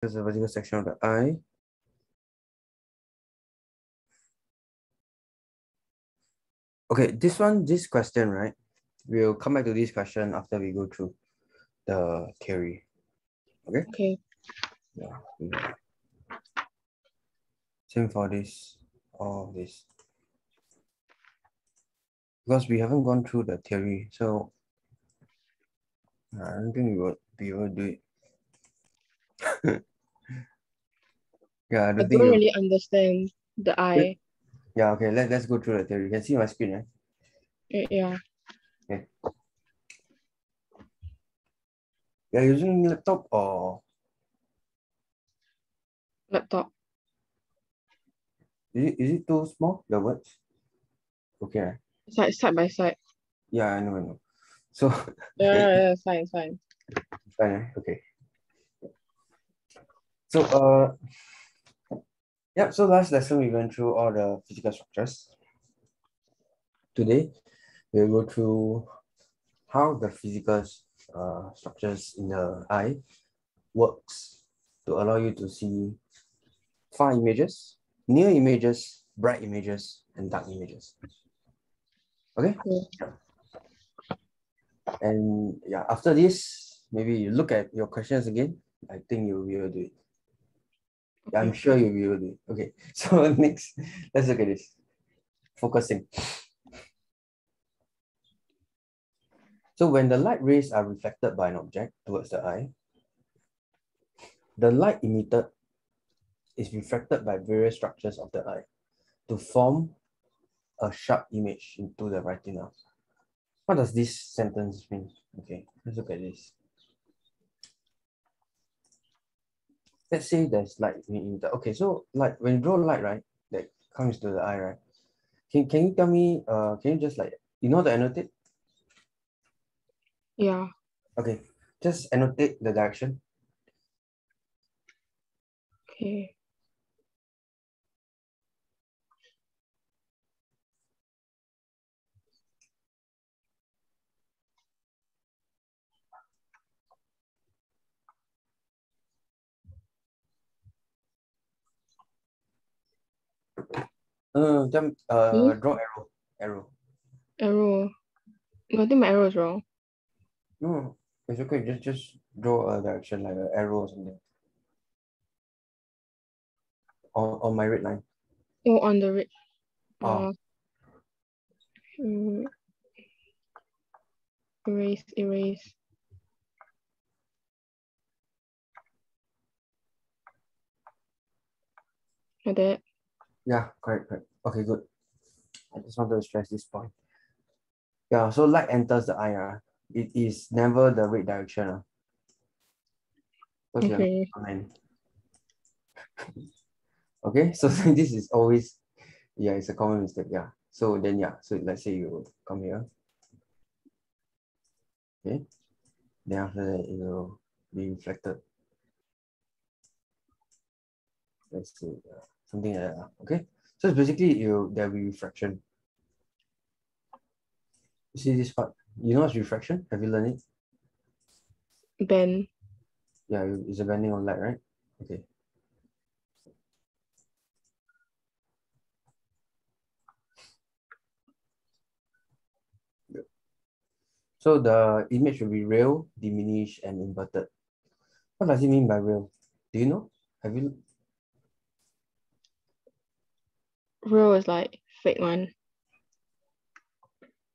There's a vertical section of the eye. Okay, this one, this question, right? We'll come back to this question after we go through the theory. Okay? Okay. Yeah. yeah. Same for this, all of this. Because we haven't gone through the theory, so I don't think we will be able to do it. yeah, I I don't don't think you- really understand the eye. Yeah, okay, let, let's go through the theory. You can see my screen, right? Yeah. You're using laptop or Laptop. is it, is it too small, the words? Okay, right? Side side by side. yeah, I know, I know. So, Yeah, yeah, yeah, it's fine, it's fine. fine, okay. So, uh, yeah, so last lesson we went through all the physical structures. Today, we'll go through how the physical uh, structures in the eye works to allow you to see far images, near images, bright images, and dark images. Okay? Yeah. And yeah, after this, maybe you look at your questions again. I think able to do it. I'm sure able to do. Okay, so next, let's look at this. Focusing. So when the light rays are reflected by an object towards the eye, the light emitted is refracted by various structures of the eye to form a sharp image into the retina. What does this sentence mean? Okay, let's look at this. Let's say there's light being emitted. Okay, so like when you draw light, right, that comes to the eye, right? Can, can you tell me, uh, can you just like, you know the annotate? Yeah. Okay, just annotate the direction. Okay. Uh, jump, uh, Hmm? draw arrow, arrow. Arrow. No, I think my arrow is wrong. No, it's okay. Just just draw a direction like an arrow or something. On on my red line. Oh, on the red. Oh. Uh, mm, erase, erase. Like that. Yeah, correct, correct. Okay, good. I just wanted to stress this point. Yeah, so light enters the eye. ah. It is never the right direction. we are Okay. online. Okay, so this is always, yeah, it's a common mistake. Yeah. So then, yeah, so let's say you come here. Okay. Then after that, it will be reflected. Let's see, uh, something like that. Okay. So it's basically you there will be refraction. You see this part? You know what's refraction? Have you learned it? Bend. Yeah, it's a bending of light, right? Okay. So the image will be real, diminished, and inverted. What does it mean by real? Do you know? Have you? Real is like fake one.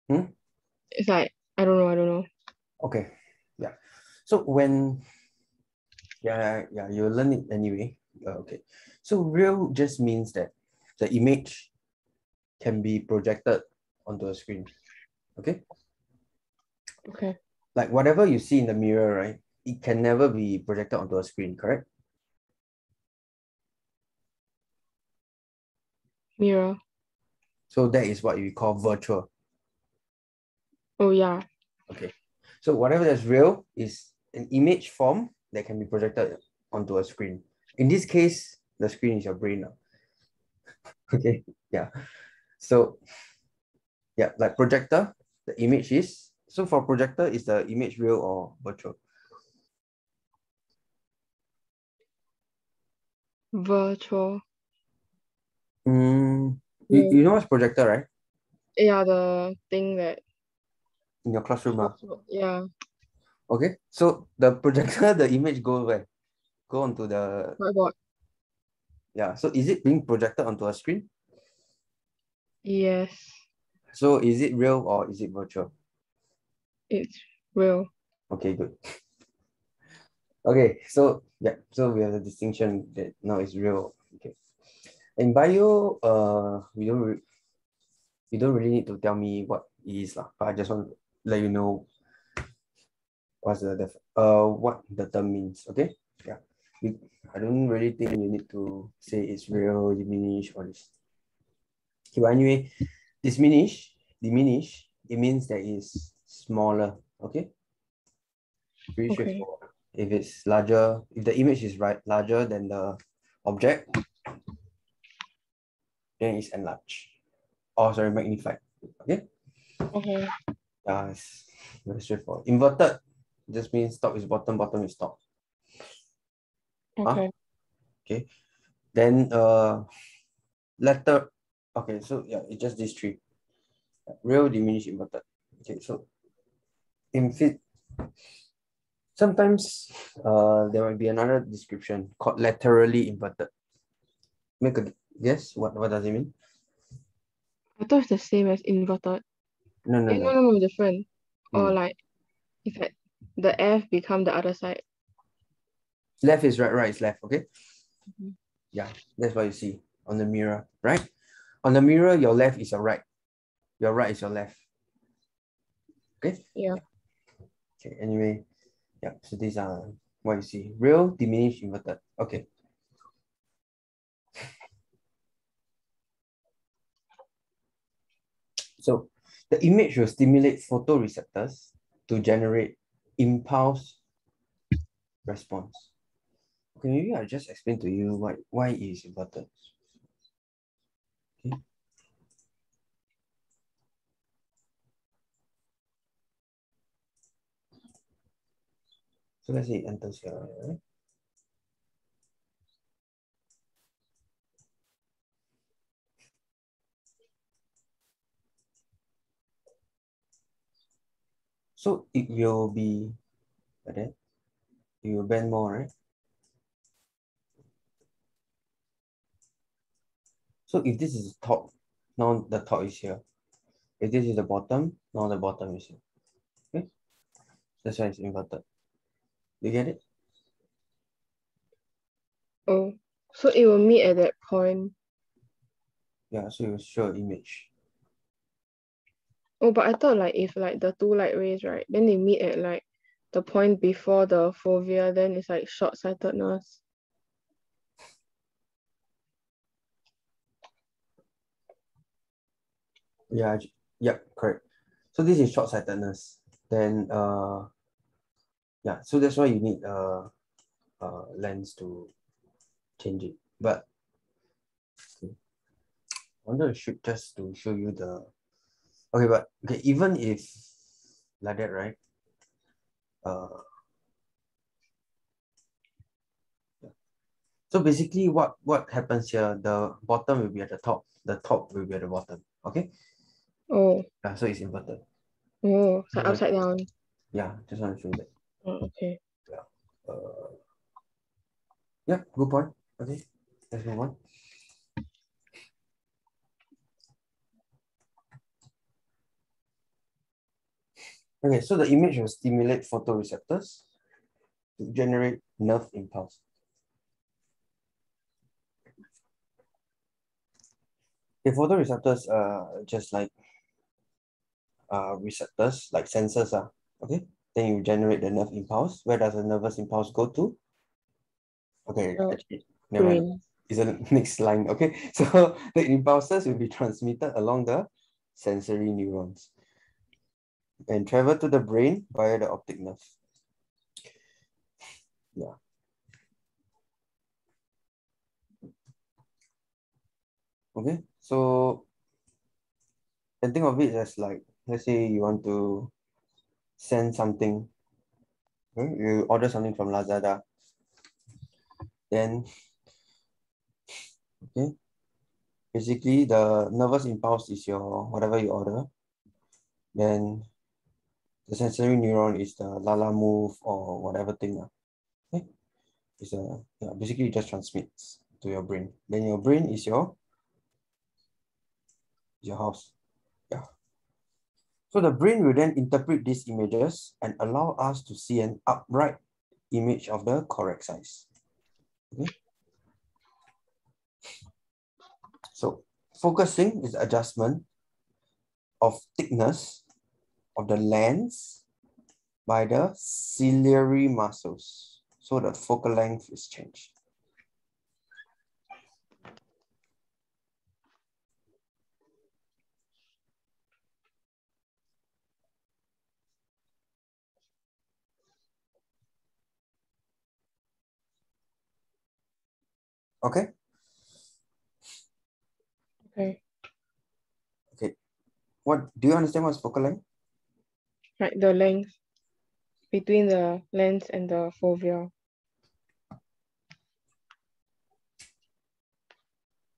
Hmm? It's like, I don't know, I don't know. Okay, yeah. So when, yeah, yeah, you learn it anyway. Uh, okay. So real just means that the image can be projected onto a screen. Okay. Okay. Like whatever you see in the mirror, right? It can never be projected onto a screen, correct? Mirror. So that is what we call virtual. Oh, yeah. Okay. So whatever that's real is an image form that can be projected onto a screen. In this case, the screen is your brain now. okay. Yeah. So yeah, like projector, the image is so for projector, is the image real or virtual? virtual. Mm, you, you know what's projector, right? Yeah, the thing that In your classroom. ah. yeah, Okay. So the projector, the image go where? Go onto the whiteboard. yeah. So is it being projected onto a screen? Yes, So is it real or is it virtual? it's real. Okay, good. Okay, so yeah, so we have the distinction that now it's real. In bio, uh, we don't you don't really need to tell me what it is lah, but I just want to let you know what's the def uh what the term means. Okay, yeah. We, I don't really think you need to say it's real, diminish, or this. Okay, but anyway, diminish, diminish, it means that it's smaller. Okay. Pretty Okay. straightforward. If it's larger, if the image is right larger than the object, then it's enlarged. Oh, sorry, magnified. Okay. Okay. Yeah, it's very straightforward. Inverted just means top is bottom, bottom is top. Okay. Okay. Then uh letter. Okay, so yeah, it's just these three. Real, diminished, inverted. Okay, so in fit sometimes uh there might be another description called laterally inverted. Make a guess. What what does it mean? I thought it's the same as inverted. No, no, Eh, no, no. no, no, different. Or Mm. like, if like the F become the other side. Left is right, right is left. Okay. Mhm. Yeah, that's what you see on the mirror, right? On the mirror, your left is your right. Your right is your left. Okay. Yeah. Okay. Anyway, yeah. So these are what you see: real, diminished, inverted. Okay. So the image will stimulate photoreceptors to generate impulse response. Okay, maybe I'll just explain to you why why it is important. Okay. So let's say it enters here, right? So it will be like that. It will bend more, right? So if this is the top, now the top is here. If this is the bottom, now the bottom is here. Okay? That's why it's inverted. You get it? Oh, so it will meet at that point. Yeah, so it will show an image. Oh, but I thought like if like the two light rays, right, then they meet at like the point before the fovea, then it's like short-sightedness. Yeah, j- yeah, correct. So this is short-sightedness. Then uh yeah, so that's why you need a, a lens to change it. But okay. I wonder if should just to show you the okay, but okay, even if like that, right? Uh so basically what what happens here, the bottom will be at the top, the top will be at the bottom. Okay? Oh, Yeah, so it's inverted. oh, so Mhm. upside down. Yeah, just want to show that. Oh, okay. Uh, yeah, good point. Okay, let's move on. Okay, so the image will stimulate photoreceptors to generate nerve impulse. Okay, photoreceptors are just like uh, receptors, like sensors are, okay? Then you generate the nerve impulse. Where does the nervous impulse go to? Okay, Uh, actually, never mind. Is the next line. Okay, so the impulses will be transmitted along the sensory neurons and travel to the brain via the optic nerve. Yeah. Okay, so and think of it as like, let's say you want to send something, okay? you order something from Lazada, then Okay. Basically, the nervous impulse is your whatever you order. Then the sensory neuron is the Lalamove or whatever thing. Okay. It's a yeah, basically it just transmits to your brain. Then your brain is your your house. Yeah. So the brain will then interpret these images and allow us to see an upright image of the correct size. Okay. So focusing is adjustment of thickness of the lens by the ciliary muscles. So the focal length is changed. Okay. Okay. Okay. What do you understand what's focal length? Right, the length between the lens and the fovea.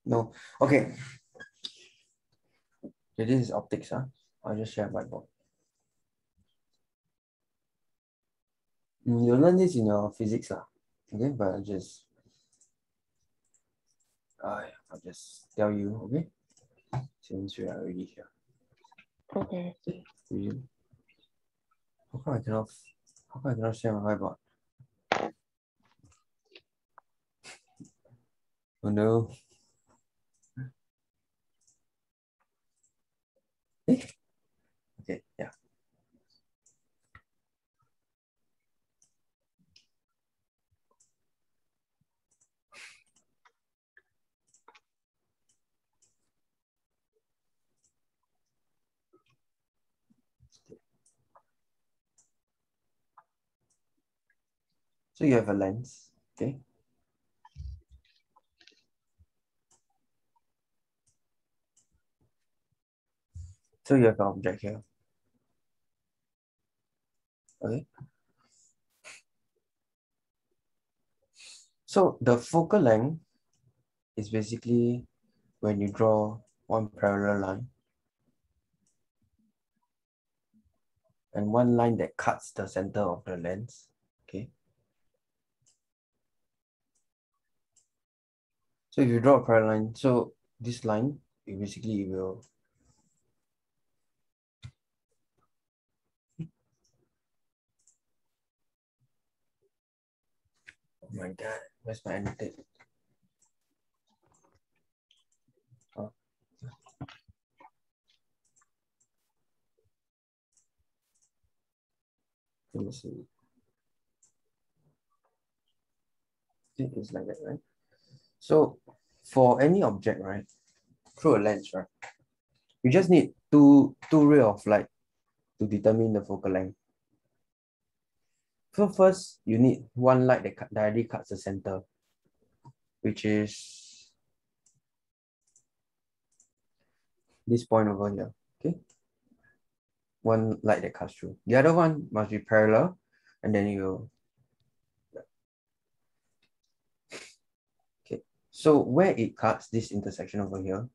No. Okay. Okay, this is optics, huh? I'll just share whiteboard. Mm, You'll learn this in your physics, lah. Okay, but I'll just I I'll just tell you, okay? Since we are already here. Okay. You, how come I cannot how come I cannot share my whiteboard? Oh no. Eh? Okay, yeah. So you have a lens, okay? So you have an object here. Okay. So the focal length is basically when you draw one parallel line and one line that cuts the center of the lens. Okay. So if you draw a parallel line, so this line, it basically will Oh my god, where's my annotate? Oh. Let me see. It is like that, right? So for any object, right, through a lens, right, you just need two two ray of light to determine the focal length. So first, you need one light that directly cuts the center, which is this point over here, okay? One light that cuts through. The other one must be parallel, and then you Okay, so where it cuts this intersection over here,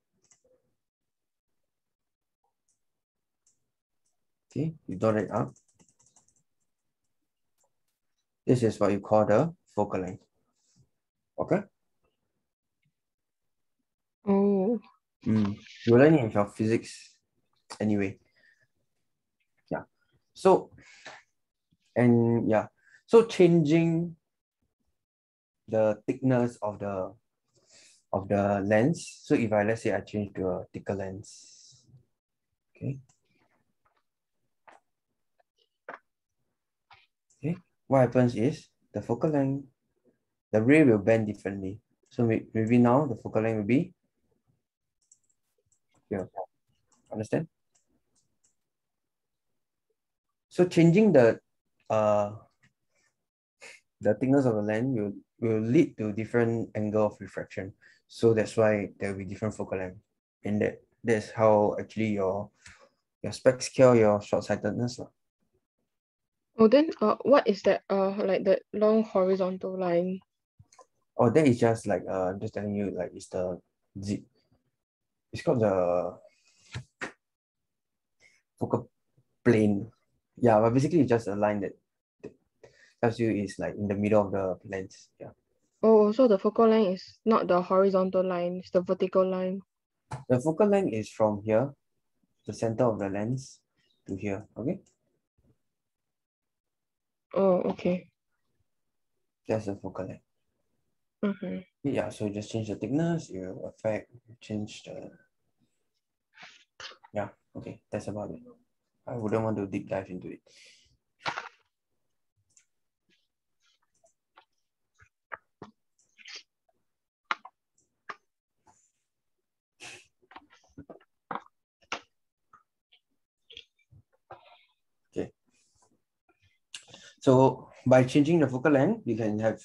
okay, you dot it up. This is what you call the focal length. Okay? Oh, Mm. You learn it in your physics anyway. Yeah. So, and yeah. So changing the thickness of the of the lens. So if I let's say I change to a thicker lens. Okay. Okay. What happens is the focal length, the ray will bend differently. So maybe now the focal length will be here. Understand? So changing the uh the thickness of the lens will, will lead to different angle of refraction. So that's why there will be different focal length. And that that's how actually your your specs cure your short-sightedness. lah. oh, then uh, what is that? Uh, like the long horizontal line. Oh, that is just like uh I'm just telling you like it's the zip. It's called the focal plane. Yeah, but basically it's just a line that, that tells you is like in the middle of the lens. Yeah. Oh, so the focal length is not the horizontal line, it's the vertical line. The focal length is from here, the center of the lens, to here. Okay. Oh, okay. That's the focal length. Okay. Yeah, so just change the thickness, you affect, change the. Yeah, okay, that's about it. I wouldn't want to deep dive into it. Okay. So by changing the focal length, you can have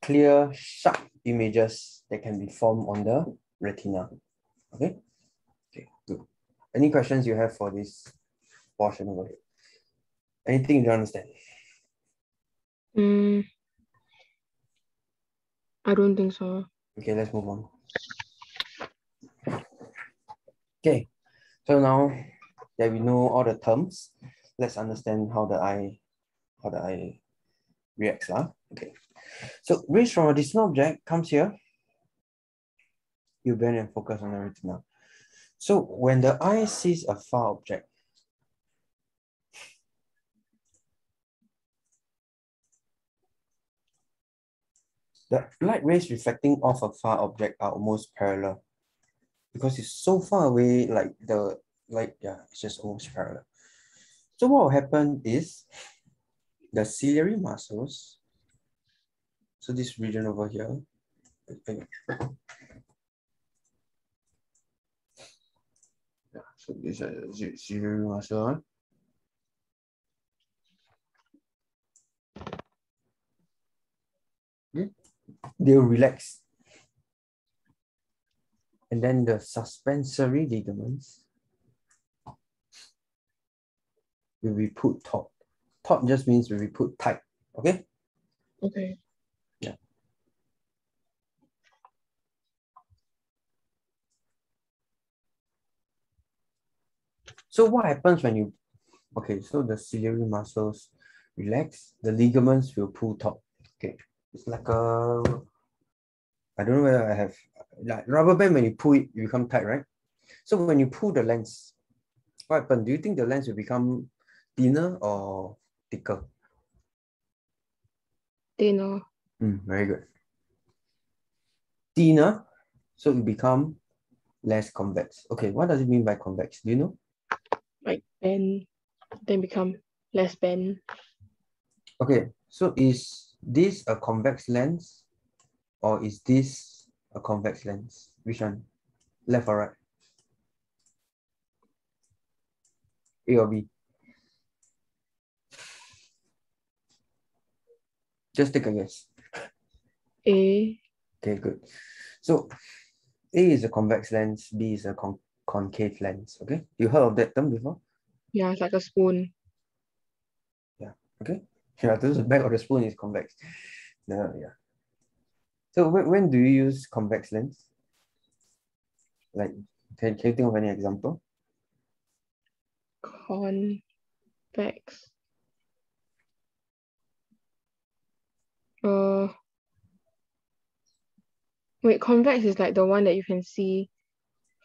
clear, sharp images that can be formed on the retina. Okay. Okay, good. Any questions you have for this portion over here? Anything you don't understand? Mm, I don't think so. Okay, let's move on. Okay, so now that we know all the terms, let's understand how the eye, how the eye reacts. Huh? Okay, so rays from a distant object comes here. You bend and focus on the retina. So when the eye sees a far object, the light rays reflecting off a far object are almost parallel because it's so far away, like the light, yeah, it's just almost parallel. So what will happen is the ciliary muscles, so this region over here, yeah, so this is ciliary muscle. Hmm? They'll relax. And then the suspensory ligaments will be put taut. Taut just means be put tight. Okay? Okay. Yeah. So what happens when you, okay, so the ciliary muscles relax, the ligaments will pull taut. Okay, it's like a, I don't know whether I have, like rubber band, when you pull it, you become tight, right? So when you pull the lens, what happens? Do you think the lens will become thinner or thicker? Thinner. Mm, very good. Thinner, so it become less convex. Okay, what does it mean by convex? Do you know? Like bend, then become less bend. Okay, so is this a convex lens or is this a convex lens? Which one? Left or right? A or B? Just take a guess. A. Okay, good. So A is a convex lens, B is a con concave lens. Okay, you heard of that term before? Yeah, it's like a spoon. Yeah, okay, yeah, this the back of the spoon is convex. No, yeah. So when, when do you use convex lens? Like, can, can you think of any example? Convex. Uh, wait, convex is like the one that you can see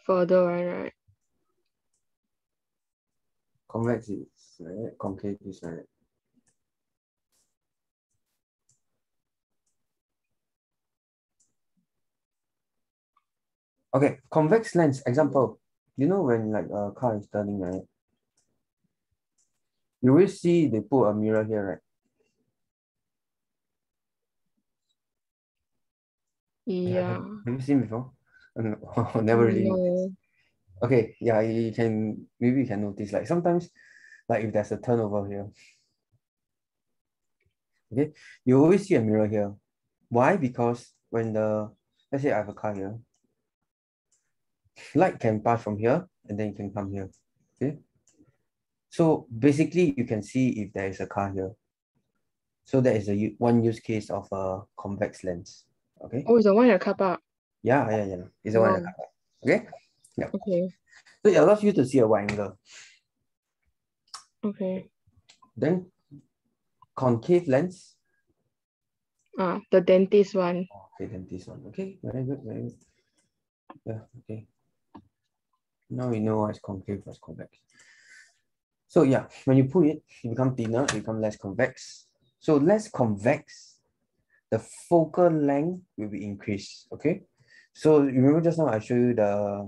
further, right? right? Convex is right, concave is right. Okay, convex lens, example. You know when like a car is turning, right? You will see they put a mirror here, right? Yeah. Have, have you seen before? Never really. No. Okay, yeah, you can maybe you can notice like sometimes, like if there's a turnover here. Okay, you always see a mirror here. Why? Because when the let's say I have a car here, light can pass from here and then it can come here. Okay. So basically you can see if there is a car here. So that is a one use case of a convex lens. Okay. Oh, it's the one at car park. Yeah, yeah, yeah. It's the one in the Oh. card. Okay. Okay. So it allows you to see a wide angle. Okay. Then concave lens. Ah, the dentist one. Okay, then this one. Okay, very good, very good. Yeah, okay. Now we know what's concave, what's convex. So yeah, when you put it, it become thinner, it become less convex. So less convex, the focal length will be increased. Okay. So remember just now I show you the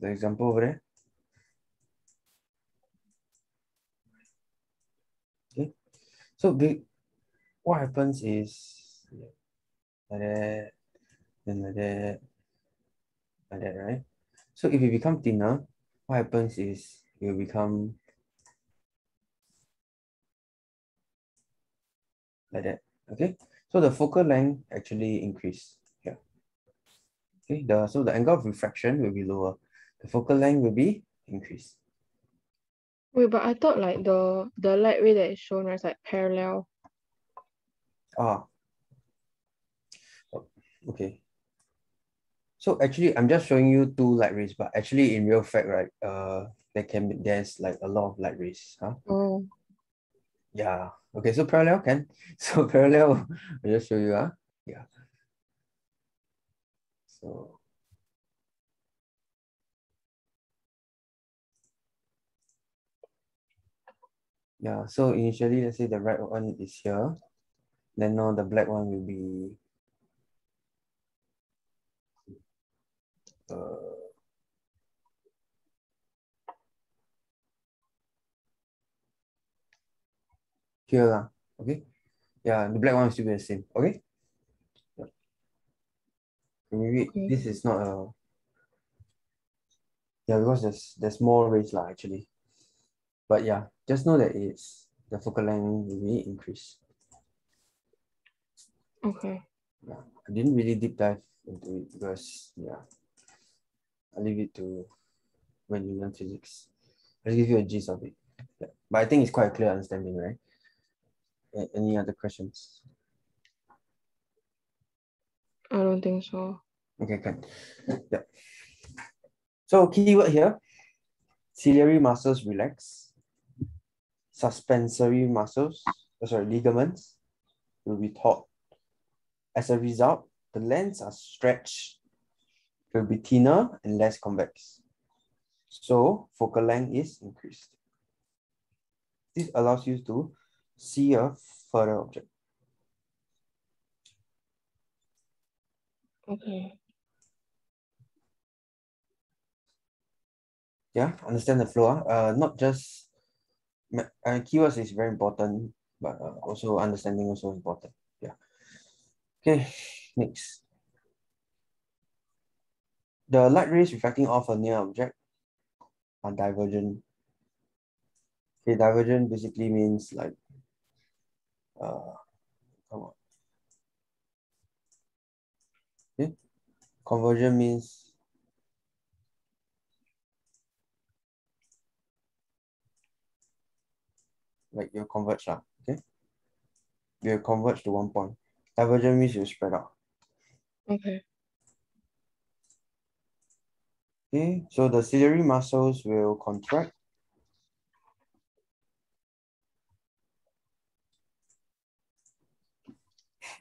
the example over there. Okay. So the what happens is like that, then like that, like that, right? So if it become thinner, what happens is will become like that. Okay. So the focal length actually increase here. Okay. The so the angle of refraction will be lower. The focal length will be increased. Wait, but I thought like the the light ray that is shown right is like parallel. Ah. Oh, Okay. So actually, I'm just showing you two light rays, but actually in real fact, right, uh, there can be, there's like a lot of light rays, huh? Oh. Yeah. Okay, so parallel can. So parallel, I'll just show you, huh? Yeah. So. Yeah, so initially, let's say the right one is here. Then now the black one will be uh, here lah. Okay. Yeah, the black one still be the same. Okay. Yeah. Maybe Okay. this is not a yeah because there's there's more rays lah actually. But yeah, just know that it's the focal length will be increased. Okay. Yeah, I didn't really deep dive into it because yeah, I leave it to when you learn physics. I'll give you a gist of it. Yeah. But I think it's quite a clear understanding, right? Any other questions? I don't think so. Okay, good. Yeah. So keyword here, ciliary muscles relax, suspensory muscles, oh, sorry, ligaments will be taut. As a result, the lens are stretched, will be thinner and less convex. So focal length is increased. This allows you to see a further object. Okay. Yeah, understand the flow. ah. Uh, not just uh, keywords is very important, but uh, also understanding also important. Yeah. Okay, next. The light rays reflecting off a near object are divergent. Okay, divergent basically means like uh come on. Okay. Conversion means like you converge lah, okay? You converge to one point. Divergent means you spread out. Okay. Okay, so the ciliary muscles will contract.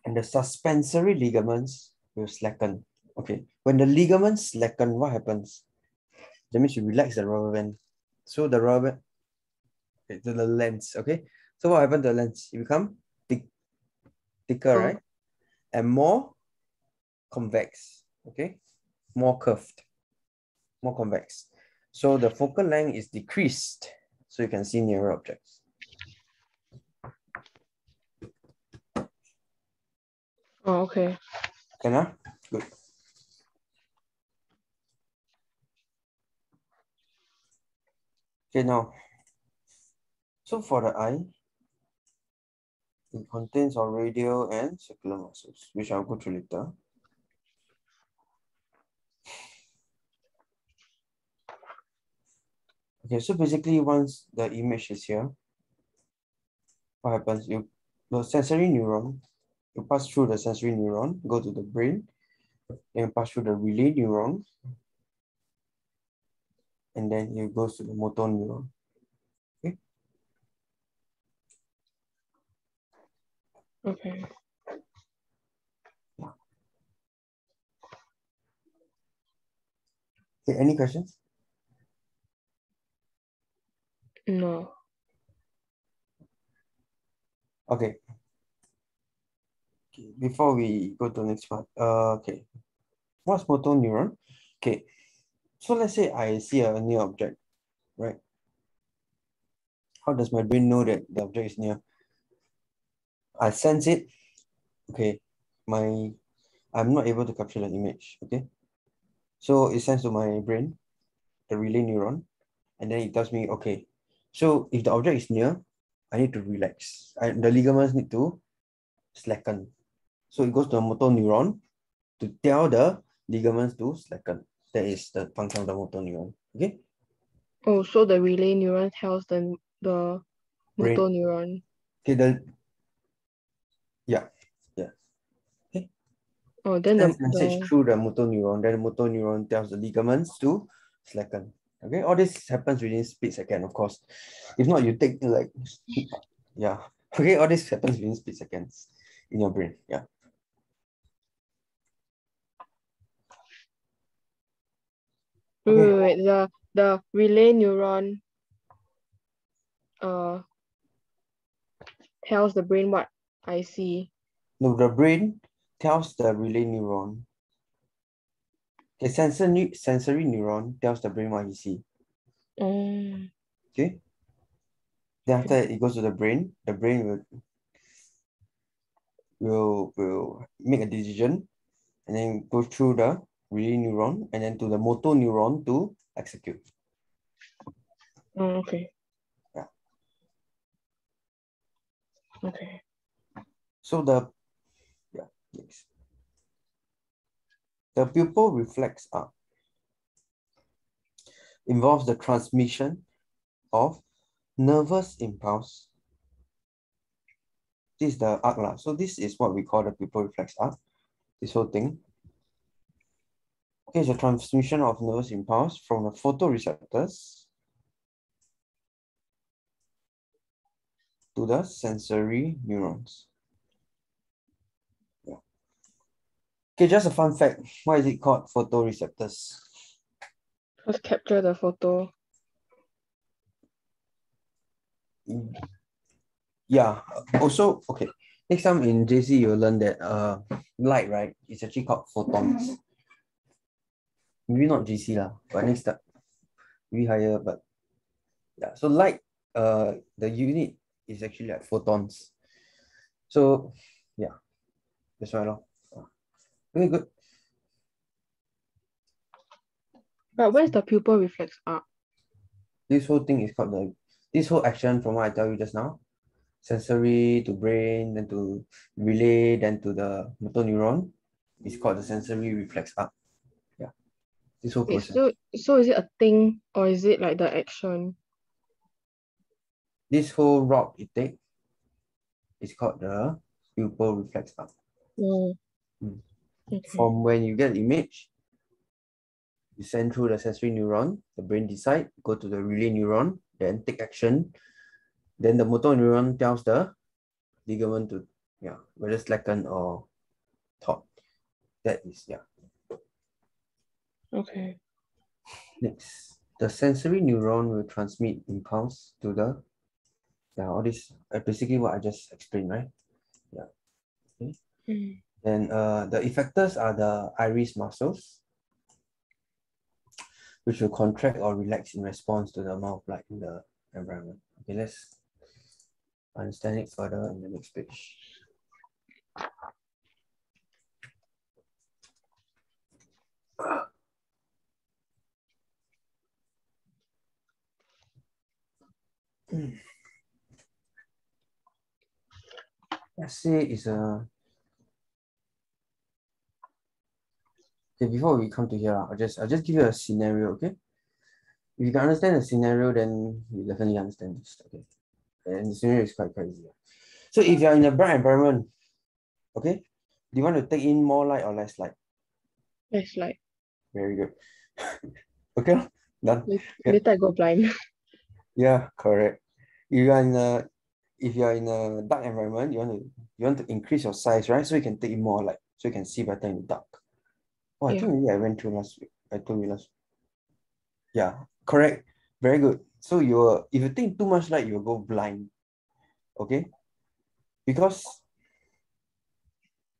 And the suspensory ligaments will slacken. Okay, when the ligaments slacken, what happens? That means you relax the rubber band. So the rubber band, okay, to the lens, okay? So what happened to the lens? It become thick, thicker, Oh. right? And more convex, okay? More curved, more convex. So the focal length is decreased, so you can see nearer objects. Oh, okay. Can I? Good. Okay, now, so for the eye, it contains our radial and circular muscles, which I'll go through later. Okay, so basically once the image is here, what happens? You the sensory neuron, you pass through the sensory neuron, go to the brain, then pass through the relay neuron, and then it goes to the motor neuron. Okay. Okay. Okay, any questions? No. Okay. Before we go to the next part, uh, okay. What's motor neuron? Okay. So let's say I see a new object, right? How does my brain know that the object is near? I sense it. Okay. My I'm not able to capture the image. Okay. So it sends to my brain, the relay neuron, and then it tells me, okay, so if the object is near, I need to relax. I, the ligaments need to slacken. So it goes to the motor neuron to tell the ligaments to slacken. That is the function of the motor neuron. Okay. Oh, so the relay neuron tells the the Brain. motor neuron. Okay. then yeah. Yeah. Okay. Oh, then the, message the through the motor neuron. Then the motor neuron tells the ligaments to slacken. Okay. All this happens within split second, of course. If not, you take like yeah. Okay. All this happens within split seconds in your brain. Yeah. Wait, wait, wait, the the relay neuron uh tells the brain what I see. No, the brain tells the relay neuron. The sensory sensory neuron tells the brain what you see. Mm. Okay. Then after it goes to the brain. The brain will will will make a decision, and then go through the relay neuron, and then to the motor neuron to execute. Oh, okay. Yeah. Okay. So the yeah next. The pupil reflex arc involves the transmission of nervous impulse. This is the arc. So this is what we call the pupil reflex arc. This whole thing. It's a transmission of nervous impulse from the photoreceptors to the sensory neurons. Yeah. Okay, just a fun fact. Why is it called photoreceptors? Just capture the photo. Yeah. Also, okay. Next time in JC, you'll learn that uh light, right? It's actually called photons. Maybe not JC lah, but next time. Maybe higher, but yeah. So light, uh the unit is actually like photons. So yeah. That's why. lor. Very good. But where's the pupil reflex arc? This whole thing is called the this whole action from what I tell you just now. Sensory to brain, then to relay, then to the motor neuron. It's called the sensory reflex arc. This whole process. so so is it a thing or is it like the action? this whole route it take is called the pupil reflex arc. Oh. Mm. Okay. From when you get image, you send through the sensory neuron, the brain decide, go to the relay neuron, then take action. Then the motor neuron tells the ligament to, yeah, whether slacken or taut. That is, yeah. Okay. Next, the sensory neuron will transmit impulse to the, yeah, all this, uh, basically what I just explained, right? Yeah. Mm. And uh, the effectors are the iris muscles, which will contract or relax in response to the amount of light in the environment. Okay, let's understand it further in the next page. Hmm. Let's say it's a Okay, before we come to here, I'll just I'll just give you a scenario, okay? If you can understand the scenario, then you definitely understand this, okay? And the scenario is quite crazy. So if you're in a bright environment, okay, do you want to take in more light or less light? Less light. Very good. okay, done. Later I go blind. Yeah, correct. If You are in a if you are in a dark environment, you want to you want to increase your size, right? So you can take in more light, so you can see better in the dark. Oh, I Yeah. think maybe I went through last week. I told you last. Yeah, correct. Very good. So you're if you think too much light, you'll go blind. Okay? Because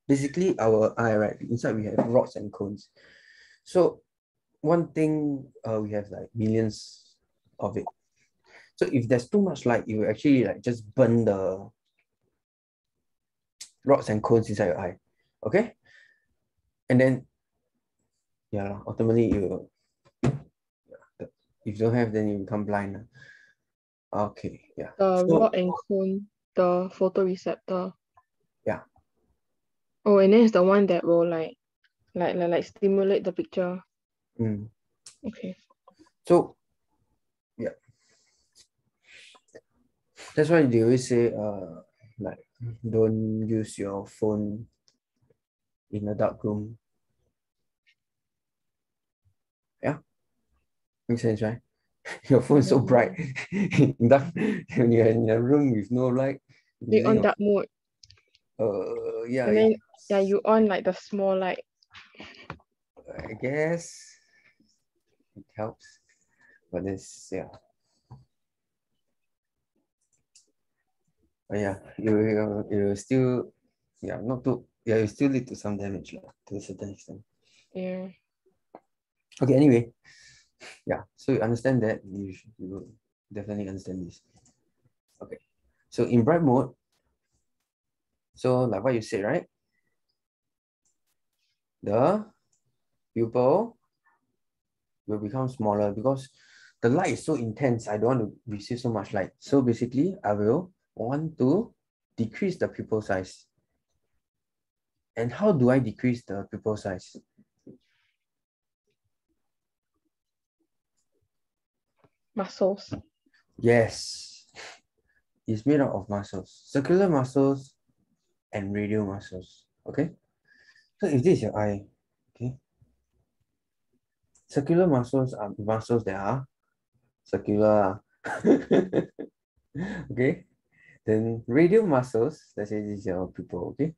basically our eye, right? Inside we have rods and cones. So one thing uh, we have like millions of it. So if there's too much light, you will actually like just burn the rods and cones inside your eye. Okay? And then yeah, ultimately you if you don't have then you become blind. Okay, yeah. The So- rod and cone, the photoreceptor. Yeah. Oh, and then it's the one that will like like like, like stimulate the picture. Mm. Okay. So, yeah. That's why they always say, uh, like, don't use your phone in a dark room. Yeah, makes sense, right? Your phone's so bright. in dark, when you're in a room with no light, using on dark mode. uh, yeah, And yeah, then yeah, you on like the small light. I guess it helps, but this, yeah. But yeah, you you still, yeah, not too, yeah, you still lead to some damage lah, to a certain extent. Yeah. Okay, anyway, yeah, so you understand that, you, you definitely understand this. Okay, so in bright mode, so like what you said, right? The pupil will become smaller because the light is so intense. I don't want to receive so much light. So basically, I will want to decrease the pupil size. And how do I decrease the pupil size? Muscles. Yes, it's made out of muscles, circular muscles and radial muscles. Okay, so if this is your eye, okay, circular muscles are muscles that are circular. okay, then radial muscles, let's say is your pupil. Okay,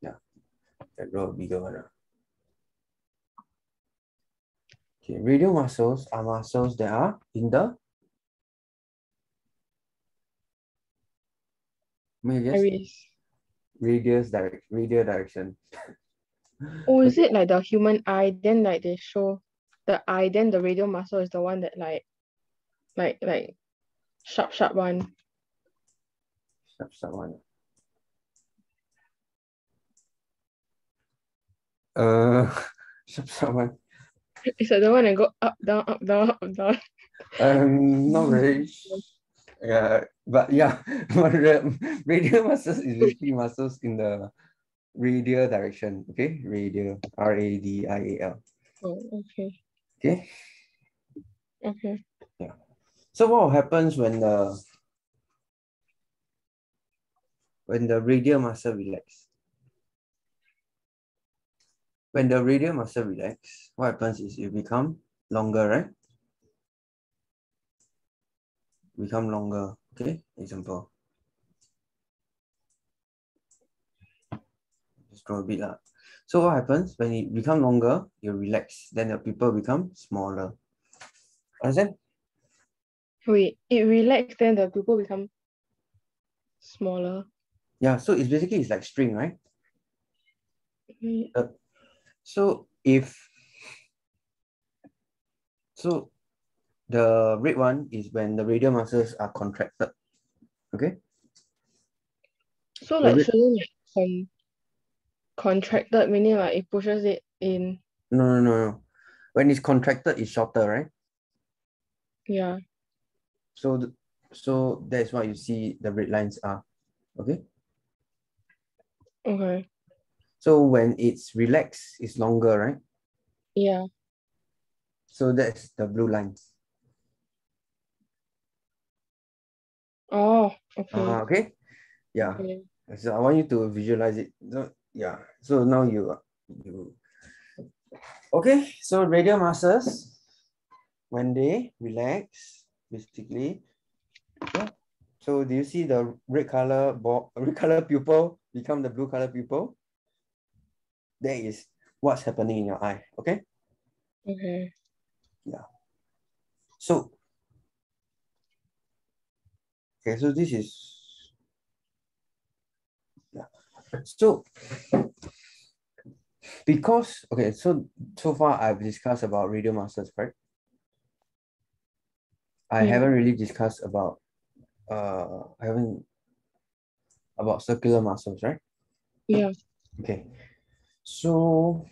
yeah, that a bigger one. Okay, radial muscles are muscles that are in the I radius direct radial direction. Oh, is it like the human eye? Then like they show the eye, then the radial muscle is the one that like like like sharp sharp one. Sharp, sharp one. Uh, sharp, sharp one. It's like the one that go up, down, up, down, up, down. Um, not very. sh- Yeah, but yeah, radial muscles is basically muscles in the radial direction. Okay, radial, R A D I A L. Oh, okay. Okay, mm-hmm. Okay. so what happens when the when the radial muscle relax? When the radial muscle relax, what happens is it become longer, right? Become longer. Okay, example. Just draw a bit lah. So what happens when it become longer, you relax, then the pupil become smaller. Understand? Wait, it relax, then the pupil become smaller. Yeah, so it's basically it's like string, right? Wait, uh, So if so the red one is when the radial muscles are contracted. Okay? So like red- shouldn't like con contracted meaning like it pushes it in. No, no, no, no. When it's contracted, it's shorter, right? Yeah. So th- so that's why you see the red lines are. Okay? Okay. So when it's relaxed, it's longer, right? Yeah. So that's the blue lines. Oh, okay. Ah, okay? Yeah. Okay. So I want you to visualize it. So yeah. So now you you okay. So radial muscles when they relax, basically. Yeah. So do you see the red color ball, red color pupil become the blue color pupil? That is what's happening in your eye. Okay. Okay. Yeah. So okay, so this is. So because okay, so so far I've discussed about radial muscles, right? I Yeah. haven't really discussed about uh I haven't about circular muscles, right? Yeah. Okay. So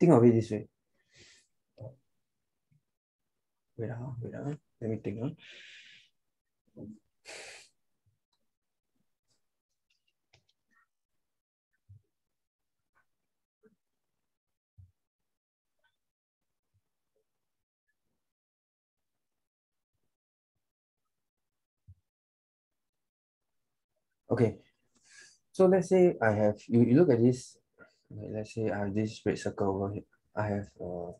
think of it this way. Wait, ah, wait, ah. let me think. ah. Okay. So let's say I have you, you look at this. let's say I have this red circle over here. I have uh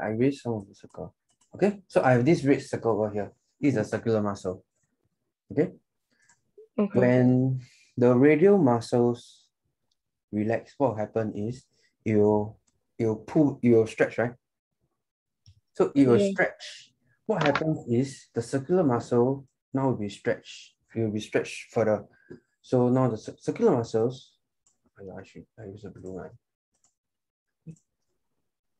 I erase some of the circle. Okay, so I have this red circle over here. This is a circular muscle. Okay, Okay. when the radial muscles relax, what will happen is you you pull you stretch, right? So it will Yeah. stretch. What happens is the circular muscle now will be stretched. It will be stretched further. So now the circular muscles, I should I use a blue line.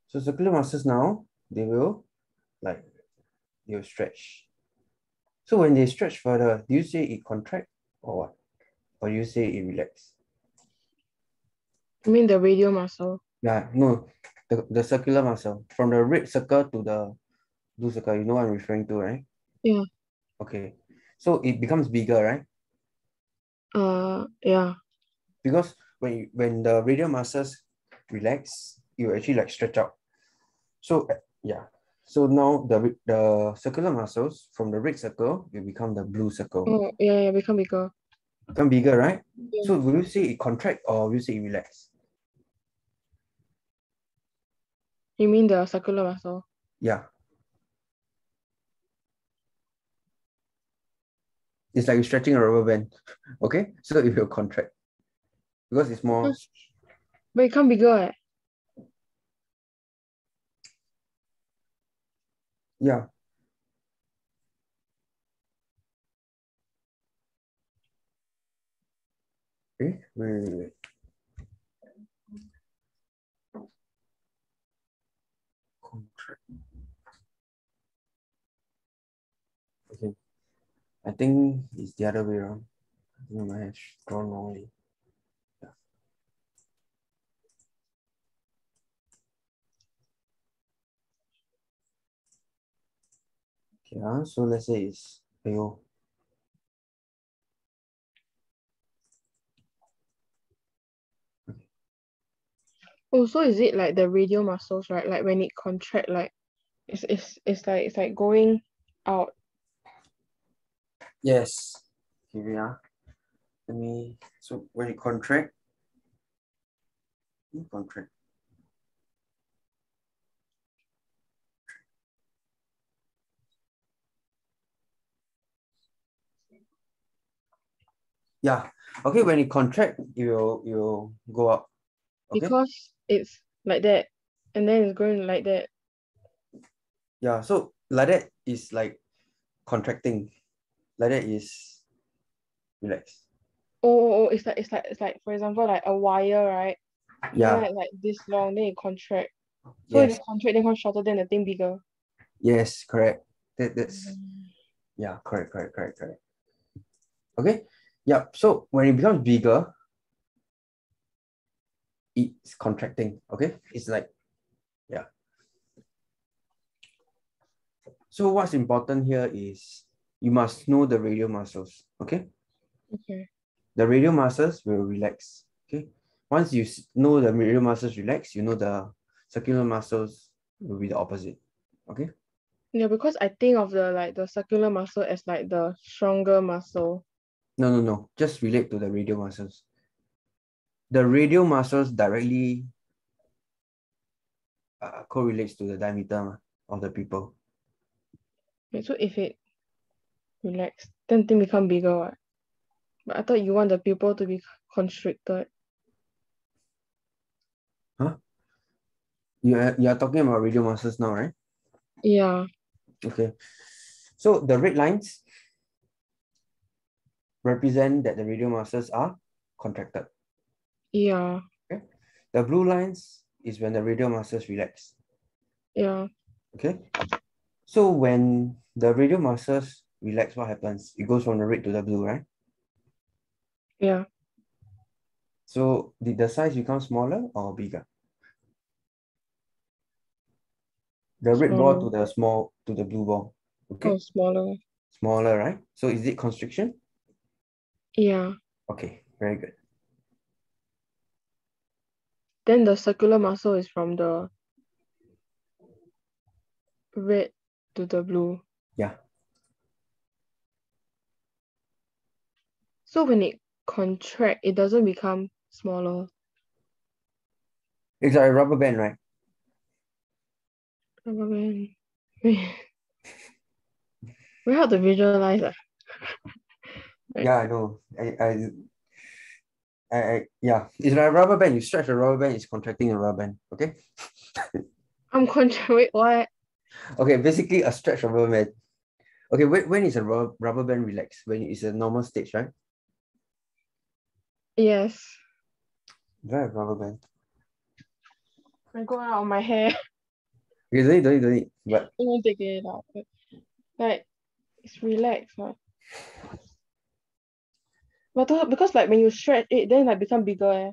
So circular muscles now they will like they will stretch. So when they stretch further, do you say it contract or what? Or you say it relax? I mean the radial muscle. Yeah, no, the, the circular muscle from the red circle to the blue circle. You know what I'm referring to, right? Yeah. Okay, so it becomes bigger, right? Uh yeah. Because when you, when the radial muscles relax, you actually like stretch out. So uh, yeah, so now the the circular muscles from the red circle will become the blue circle. Oh yeah, yeah, become bigger. Become bigger, right? Yeah. So will you say it contract or will you say it relax? You mean the circular muscle? Yeah. It's like you're stretching a rubber band. Okay, so it will contract because it's more. But it become bigger eh? Yeah. Eh, wait, wait, wait. Contract. Okay. I think it's the other way around. I think I have drawn wrongly. Yeah. Okay, ah, so let's say it's !aiyo! Oh, so is it like the radial muscles, right? Like when it contract, like it's it's it's like it's like going out. Yes. Here we are. Let me, so when it contract, you contract. Yeah. Okay, when it contract, it will, it will go up. Okay. Because it's like that, and then it's going like that. Yeah, so like that is like contracting. Like that is relax. Oh, oh, oh, it's like it's like it's like for example like a wire, right? Yeah. like, like this long, then it contract. So if Yes. it contract, then become shorter, then the thing bigger. Yes, correct. That, that's mm. Yeah, correct, correct, correct, correct. Okay, yeah. So when it becomes bigger, it's contracting. Okay, it's like, yeah. So what's important here is you must know the radial muscles. Okay, Okay. the radial muscles will relax. Okay, once you know the radial muscles relax, you know the circular muscles will be the opposite. Okay. Yeah, because I think of the like the circular muscle as like the stronger muscle. No, no, no. Just relate to the radial muscles. The radial muscles directly uh, correlates to the diameter of the pupil. Wait, so if it relax, then thing become bigger, what? But I thought you want the pupil to be constricted. Huh? You are, you are talking about radial muscles now, right? Yeah. Okay. So the red lines represent that the radial muscles are contracted. Yeah. okay. The blue lines is when the radial muscles relax. Yeah. Okay. So when the radial muscles relax, what happens? It goes from the red to the blue, right? Yeah. So did the size become smaller or bigger? The red ball to the small to the blue ball. Okay. Oh, smaller. Smaller, right? So is it constriction? Yeah. Okay, very good. Then the circular muscle is from the red to the blue. Yeah. So when it contract, it doesn't become smaller. It's like a rubber band, right? Rubber band. Very hard to visualize. ah. Right. Yeah, I know. I, I, I, I, yeah, it's like a rubber band. You stretch a rubber band, it's contracting a rubber band. Okay. I'm contra- wait, what? Okay, basically a stretch of rubber band. Okay, when, when is a rubber, rubber band relaxed? When it's a normal stage, right? Yes. Do I have rubber band? I out of my hair. Okay, don't need, don't need, don't need. But I won't take it out. Like it's relaxed. Huh? But to- because like when you stretch it, then like become bigger. Eh?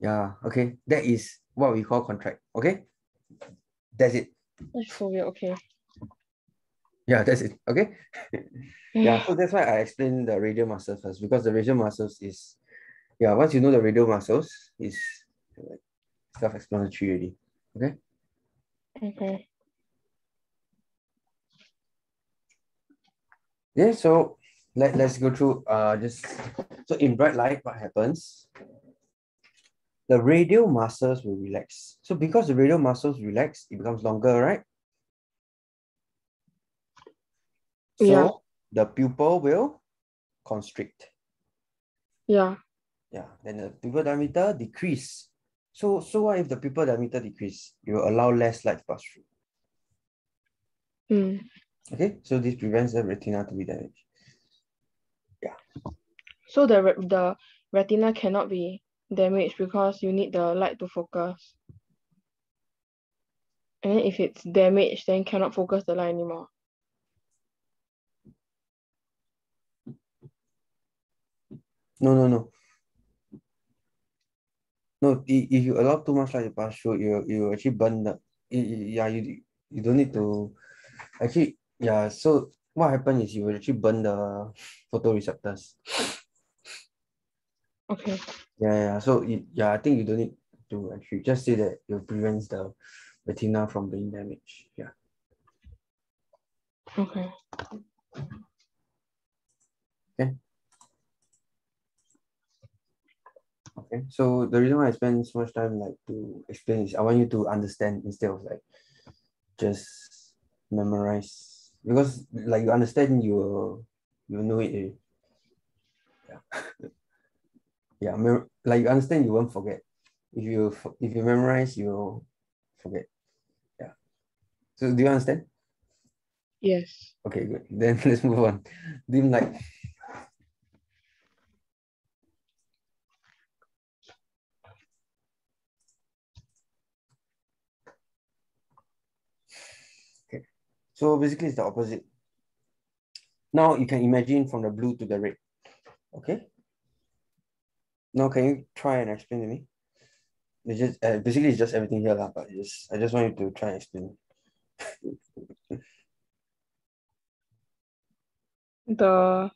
yeah, okay, that is what we call contract. Okay, that's it. That's so weird. Okay. Yeah, that's it. Okay. yeah, so that's why I explained the radial muscle first because the radial muscles is, yeah, once you know the radial muscles, is like self-explanatory already. Okay. Okay. Yeah, so let, let's go through uh just so in bright light, what happens? The radial muscles will relax. So because the radial muscles relax, it becomes longer, right? So Yeah. the pupil will constrict. Yeah. Yeah, then the pupil diameter decrease. So so what if the pupil diameter decrease? You will allow less light to pass through. Mm. Okay, so this prevents the retina to be damaged. Yeah. So the re- the retina cannot be damaged because you need the light to focus. And then if it's damaged, then cannot focus the light anymore. No, no, no. No, i- if you allow too much light to pass through, you you actually burn the yeah, you you don't need to actually yeah, so what happens is you will actually burn the photoreceptors. Okay. Yeah, yeah. So it, yeah, I think you don't need to actually just say that it prevents the retina from being damaged. Yeah. Okay. Okay. So the reason why I spend so much time like to explain is I want you to understand instead of like just memorize because like you understand you will you know it. Yeah. yeah. Like you understand you won't forget. If you if you memorize you will forget. Yeah. So do you understand? Yes. Okay, good. Then let's move on. Dim light. So basically it's the opposite. Now you can imagine from the blue to the red. Okay. Now can you try and explain to me? It's just uh, basically it's just everything here, lah, but just I just want you to try and explain. The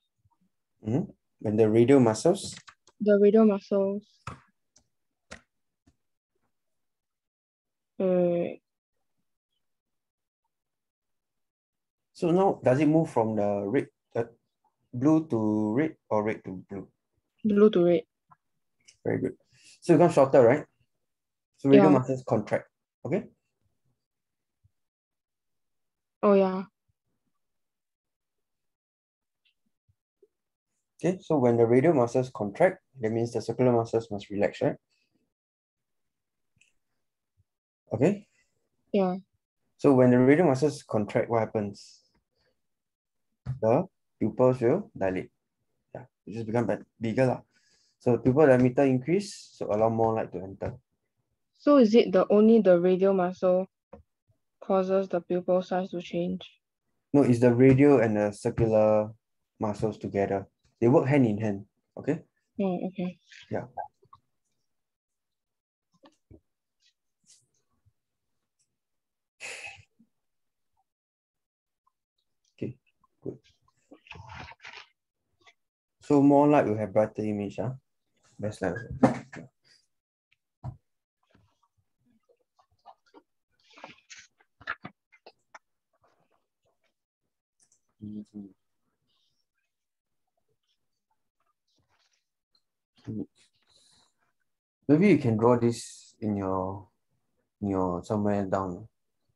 Hmm. When the radial muscles the radial muscles. Uh, So now, does it move from the red, uh, blue to red or red to blue? Blue to red. Very good. So it becomes shorter, right? So radial Yeah. muscles contract. Okay. Oh yeah. Okay. So when the radial muscles contract, that means the circular muscles must relax, right? Okay. Yeah. So when the radial muscles contract, what happens? The pupils will dilate. Yeah, it just become bigger. lah. So pupil diameter increase, so allow more light to enter. So is it the only the radial muscle causes the pupil size to change? No, it's the radial and the circular muscles together. They work hand in hand. Okay. Oh, okay. Yeah. Okay, good. So more light will have brighter image, huh? Best light. also. Yeah. Mhm. Mm. Maybe you can draw this in your, in your somewhere down,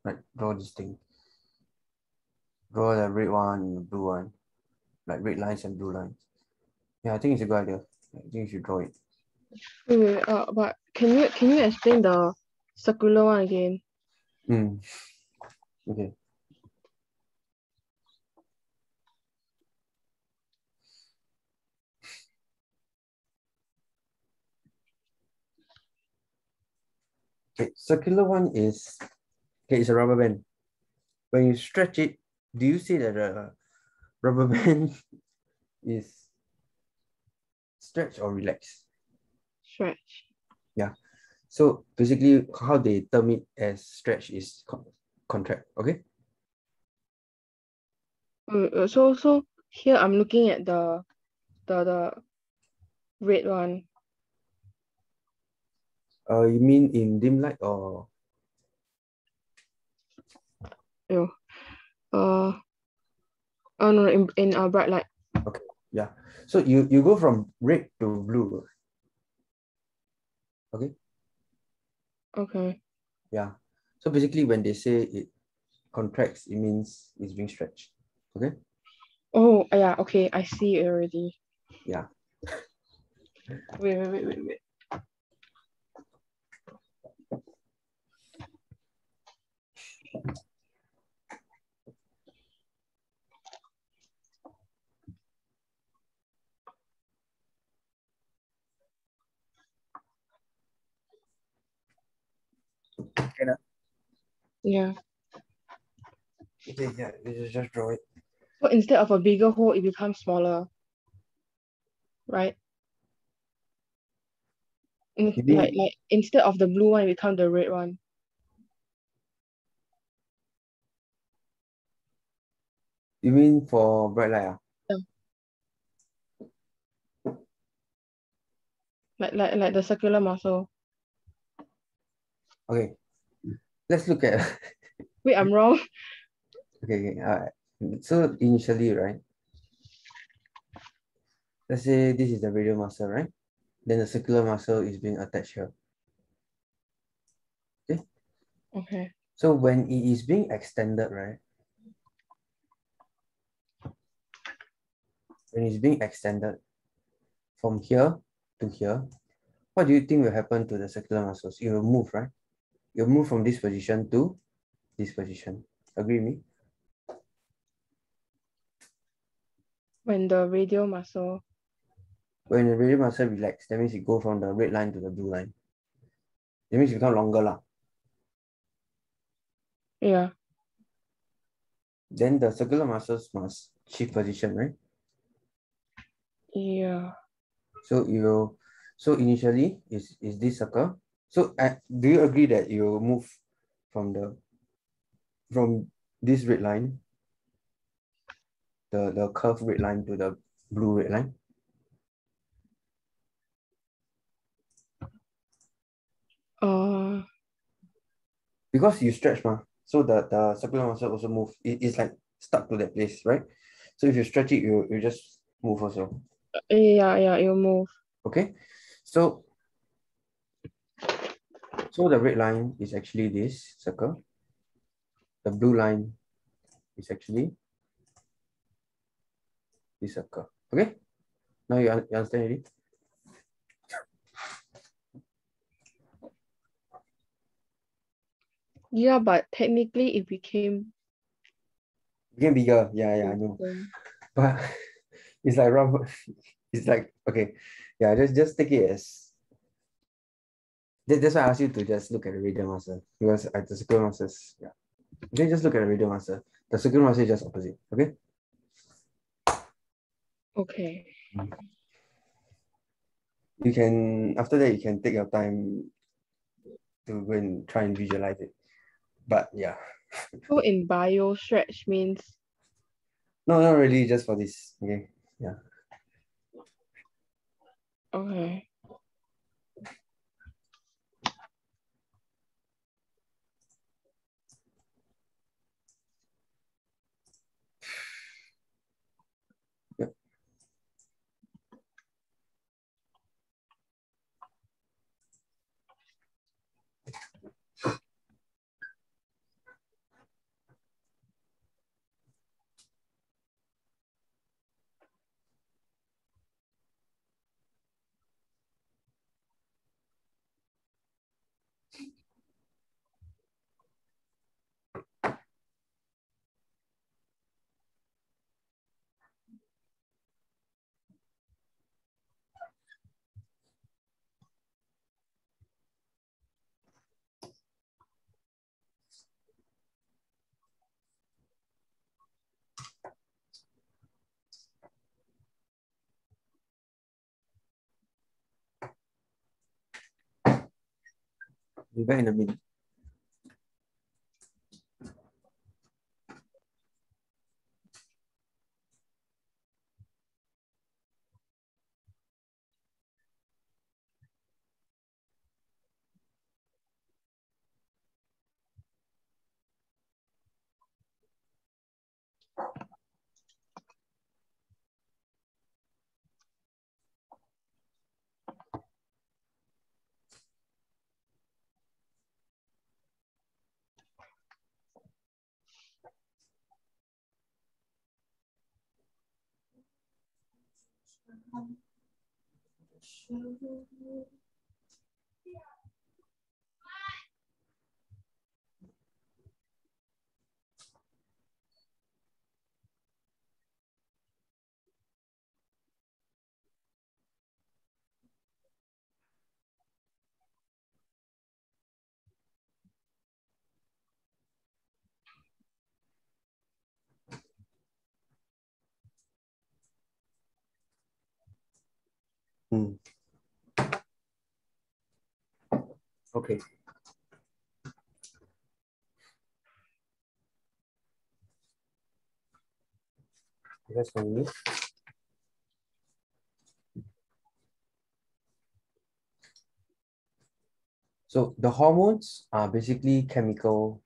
right? Draw this thing. Draw the red one blue one, like red lines and blue lines. Yeah, I think it's a good idea. I think you should draw it. Wait, wait, uh, but can you can you explain the circular one again? Mm. Okay. Okay, circular one is okay, it's a rubber band. When you stretch it, do you see that the rubber band is stretch or relax? Stretch. Yeah. So basically, how they term it as stretch is con- contract. Okay. Uh, uh, so so here I'm looking at the the the red one. Uh, you mean in dim light or Uh oh no in in a bright light. Yeah? So you you go from red to blue. Okay. Okay. Yeah. So basically, when they say it contracts, it means it's being stretched. Okay. Oh yeah, okay, I see it already. Yeah. Wait, wait, wait, wait, wait. Yeah. Okay. Yeah. You just just draw it. So instead of a bigger hole, it becomes smaller. Right? In- like like instead of the blue one, it become the red one. You mean for bright light? Ah? Like like like the circular muscle. Okay. Let's look at. Wait, I'm wrong. Okay, okay. Uh, so initially, right? Let's say this is the radial muscle, right? Then the circular muscle is being attached here. Okay. Okay. So when it is being extended, right? When it's being extended from here to here, what do you think will happen to the circular muscles? It will move, right? Will move from this position to this position. Agree with me? When the radial muscle. When the radial muscle relax, that means it go from the red line to the blue line. That means it become longer lah. Yeah. Then the circular muscles must shift position, right? Yeah. So you so initially is is this circle. So uh, do you agree that you move from the from this red line, the the curved red line to the blue red line? Uh Because you stretch ma, so the the circular muscle also move. It, it's like stuck to that place, right? So if you stretch it, you, you just move also. Yeah, yeah, it'll move. Okay, so so the red line is actually this circle. The blue line is actually this circle. Okay, now you, you understand already? Yeah, but technically it became Became bigger. Yeah, yeah, I know. But it's like rubber. It's like okay, yeah. Just just take it as. That, that's why I asked you to just look at the radial muscle because at the circular muscles, yeah. Okay, just look at the radial muscle. The circular muscle is just opposite. Okay. Okay. You can after that you can take your time to go and try and visualize it. But yeah. So in bio, stretch means No, not really. Just for this. Okay. Yeah. okay. Be back in Hmm. Okay. That's for you. So the hormones are basically chemical.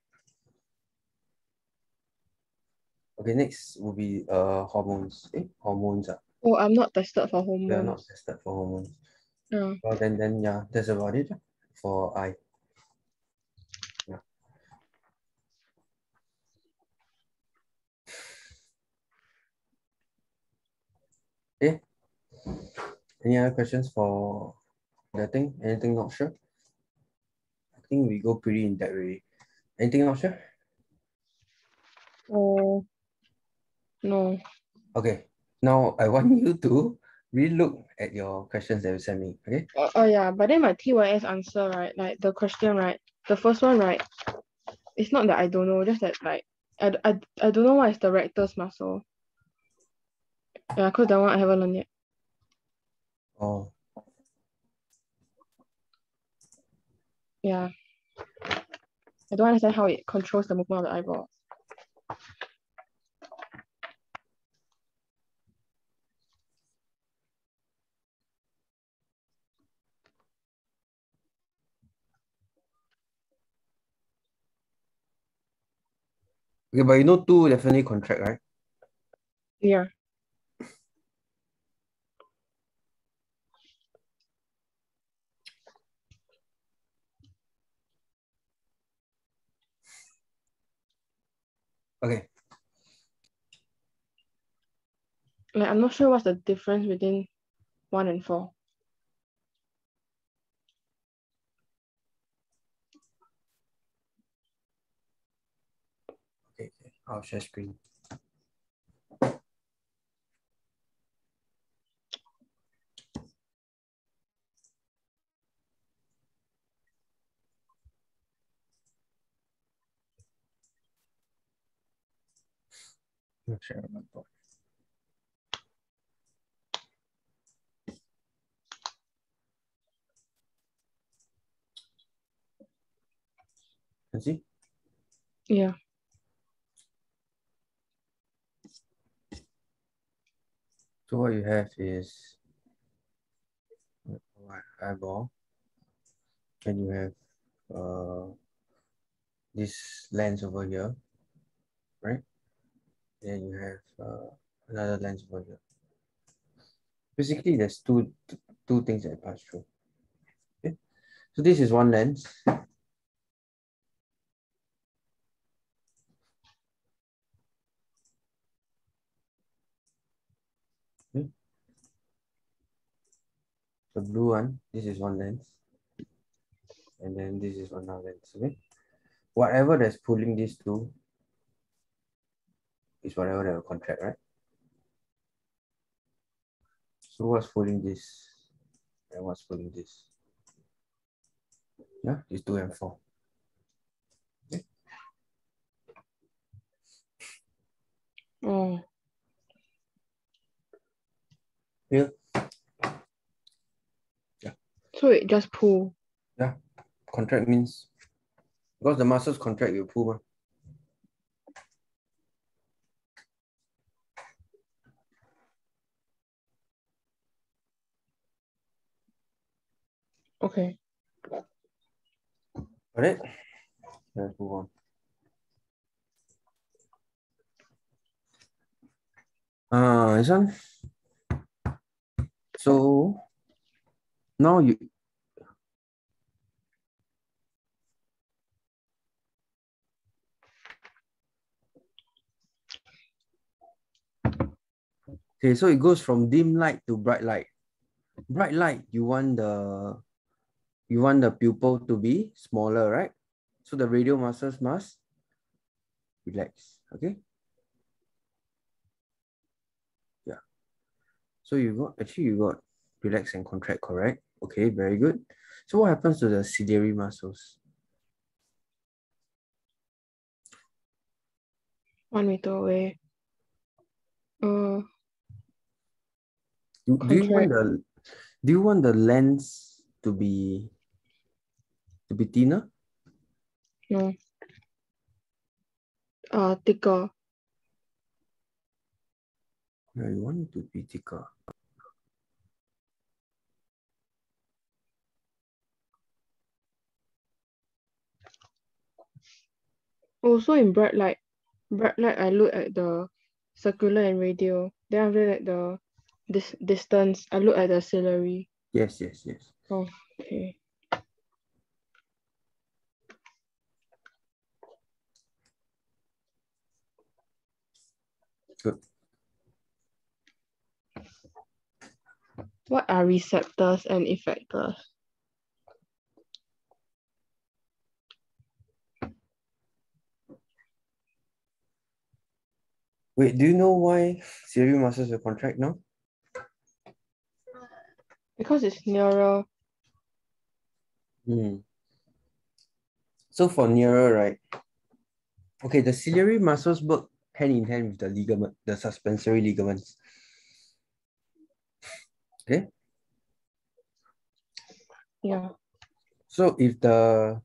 Okay, next will be uh hormones. Eh, hormones. Uh. Oh, I'm not tested for We are not tested for hormones. Yeah. Well, then, then yeah, that's about it for eye. Yeah. Okay. Any other questions for the thing? Anything not sure? I think we go pretty in depth already. Anything not sure? Oh no. Okay. Now I want you to relook at your questions that you sent me. Okay. Oh, oh yeah, but then my TYS answer, right? Like the question, right? The first one, right? It's not that I don't know, just that like I, I, I don't know what is the rectus muscle. Yeah, cause that one I haven't learned yet. Oh, Yeah. I don't understand how it controls the movement of the eyeball. Okay, but you know two definitely contract, right? Yeah. Okay. Like I'm not sure what's the difference between one and four. Okay, okay. I'll share screen. I'll share my book. Can see? Yeah. So what you have is eyeball, and you have uh this lens over here, right? Then you have uh, another lens over here. Basically, there's two two things that pass through. Okay, so this is one lens. Okay. The blue one, this is one lens. And then this is another lens, okay? Whatever that's pulling these two is whatever that will contract, right? So what's pulling this? And what's pulling this? Yeah, it's two and four. Okay. Mm. Oh. Yeah. So it just pull. Yeah. Contract means because the muscles contract, you pull. ma. Okay. Got it? Let's move on. Uh, this one. So now you okay, so it goes from dim light to bright light. Bright light, you want the you want the pupil to be smaller, right? So the radial muscles must relax. Okay. Yeah. So you got actually you got relax and contract, correct? Okay, very good. So what happens to the ciliary muscles? One meter away. Uh, Do, do you want the do you want the lens to be to be thinner? no. Uh, thicker. Yeah, you want it to be thicker. Also in bright light, bright light I look at the circular and radial. Then after that the this distance I look at the ciliary. Yes, yes, yes. Okay. Good. What are receptors and effectors? Wait, do you know why ciliary muscles will contract now? Because it's nearer. Hmm. So for nearer, right? Okay, the ciliary muscles work hand in hand with the ligament, the suspensory ligaments. Okay, Yeah. so if the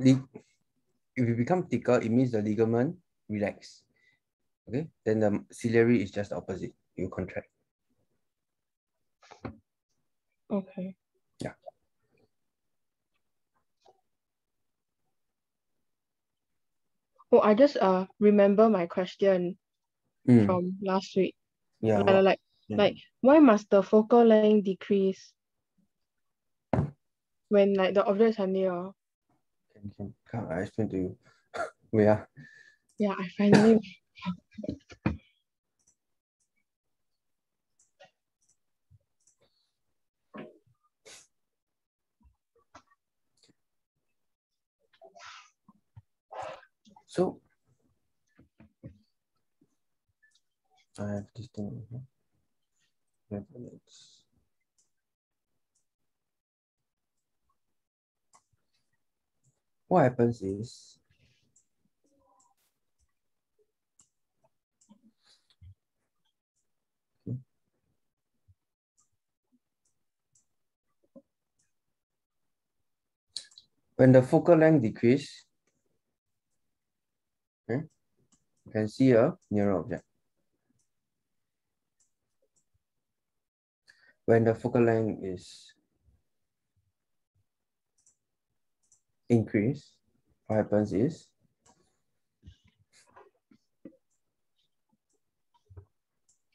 if it become thicker, it means the ligament relax. Okay, then the ciliary is just the opposite. You contract. Okay. Yeah. Oh, I just uh remember my question Mm, from last week. yeah, Like, like, Yeah. like, why must the focal length decrease when like the objects are near? Can, can, come, I explain to you. Wait, ah. Yeah, I finally. So I have this thing here. What happens is when the focal length decrease, okay, can see a nearer object. When the focal length is increased, what happens is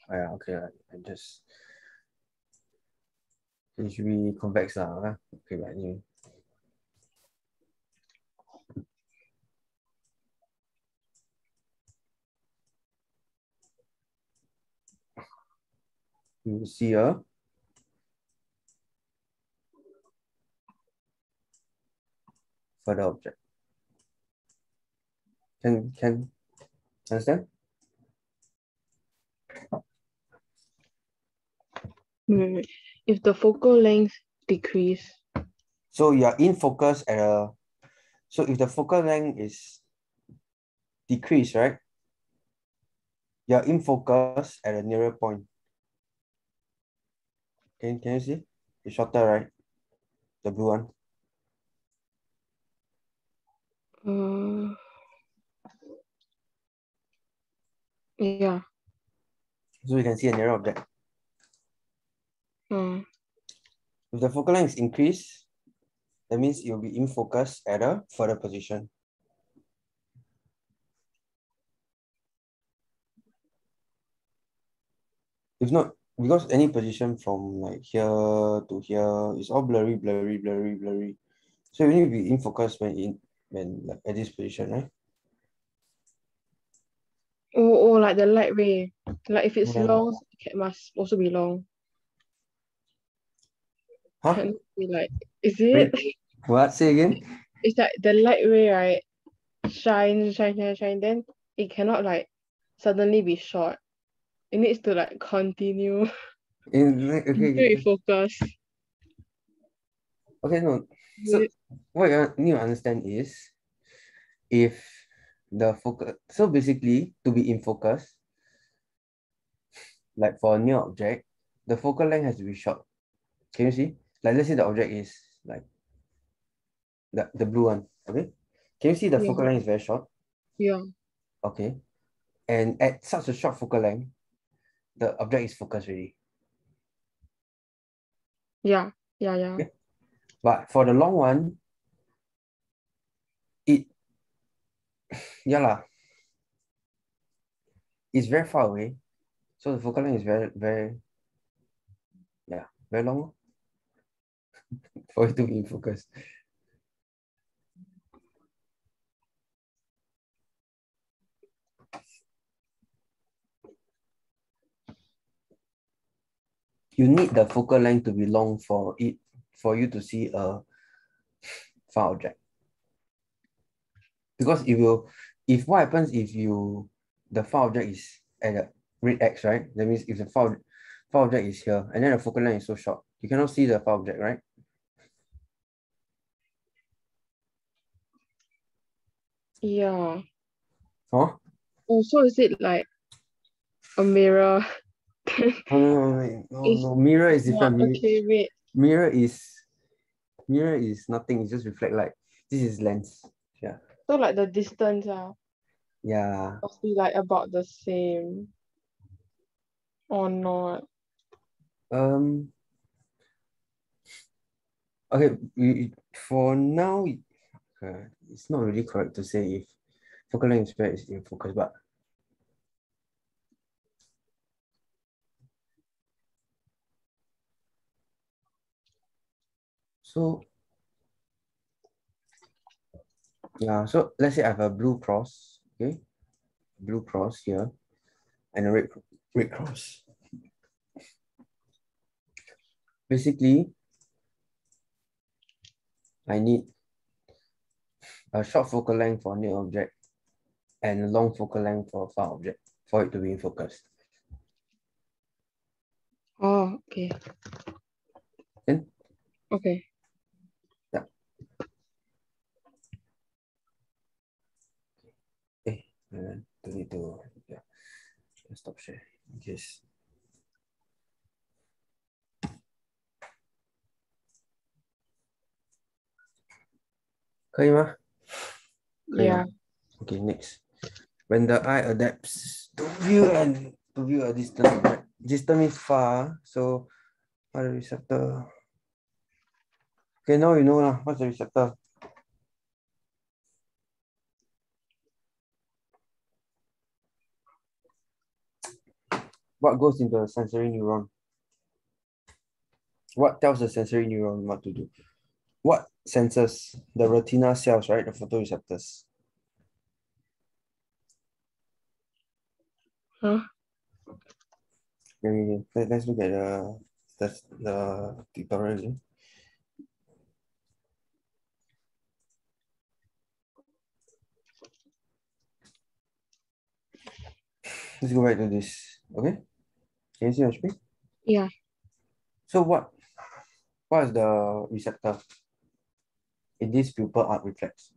oh yeah, okay, I, just it should be convex huh? Okay, but anyway. You will see a further object. Can can understand? Wait. If the focal length decrease, So you're in focus at a so if the focal length is decreased, right? You're in focus at a nearer point. Can, can you see? It's shorter, right? The blue one. uh, yeah, So you can see a nearer object. uh, If the focal length is increased, that means it will be in focus at a further position. If not, because any position from like here to here is all blurry, blurry, blurry, blurry. So you need to be in focus when in when like at this position, right? oh, oh, like the light ray. Like if it's Yeah. long, it must also be long. Huh? Be like, is it? What? Say again? It's like the light ray, right? Shine, shine, shine, shine. Then it cannot like suddenly be short. It needs to like continue In, okay, until okay, it focus. okay, no. So what you need to understand is if the focus so basically to be in focus like for a new object the focal length has to be short can you see like let's say the object is like the, the blue one okay can you see the Yeah. focal length is very short Yeah. okay and at such a short focal length the object is focused really. Yeah. Yeah. Yeah. Okay. But for the long one, it yeah lah. It's very far away. So the focal length is very, very yeah, very long for it to be in focus. You need the focal length to be long for it for you to see a far object. Because if you if what happens if you the far object is at a red x, right? That means if the far, far object is here and then the focal length is so short, you cannot see the far object, right? Yeah. Huh? Oh, so is it like a mirror? Oh, no, no, no, no, no, mirror is different. Mi- okay, wait. Mirror is mirror is nothing, it just reflect light. This is lens. Yeah. So like the distance ah Yeah. must be like about the same. Or not. Um okay, we, for now uh, it's not really correct to say if focal length is in focus, but so yeah, so let's say I have a blue cross, okay, blue cross here, and a red red cross. Basically, I need a short focal length for near object and a long focal length for a far object for it to be in focus. Oh, okay. Then? Okay. Yeah. Okay, and then don't need to yeah. Stop share in case. Yeah. Okay, next. When the eye adapts to view and to view a distant object, distant is far. So, what the receptor? Okay, now you know lah. What's the receptor? What goes into a sensory neuron? What tells the sensory neuron what to do? What senses the retina cells, right? The photoreceptors. Huh? Okay, let- let's look at the the, the tutorial again. Let's go back to this. Okay. Can you see my screen? Yeah. So what what is the receptor in this pupil arc reflex?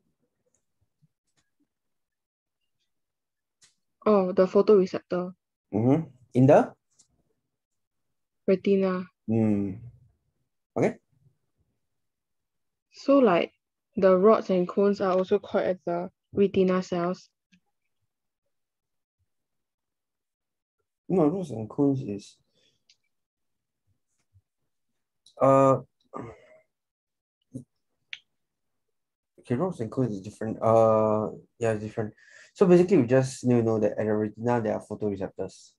Oh, the photoreceptor, Mm-hmm. In the retina. mm. So like the rods and cones are also called as the retina cells. No, rods and cones is uh okay, rods and cones is different. Uh yeah, it's different. So basically we just to know that at the retina there are photoreceptors.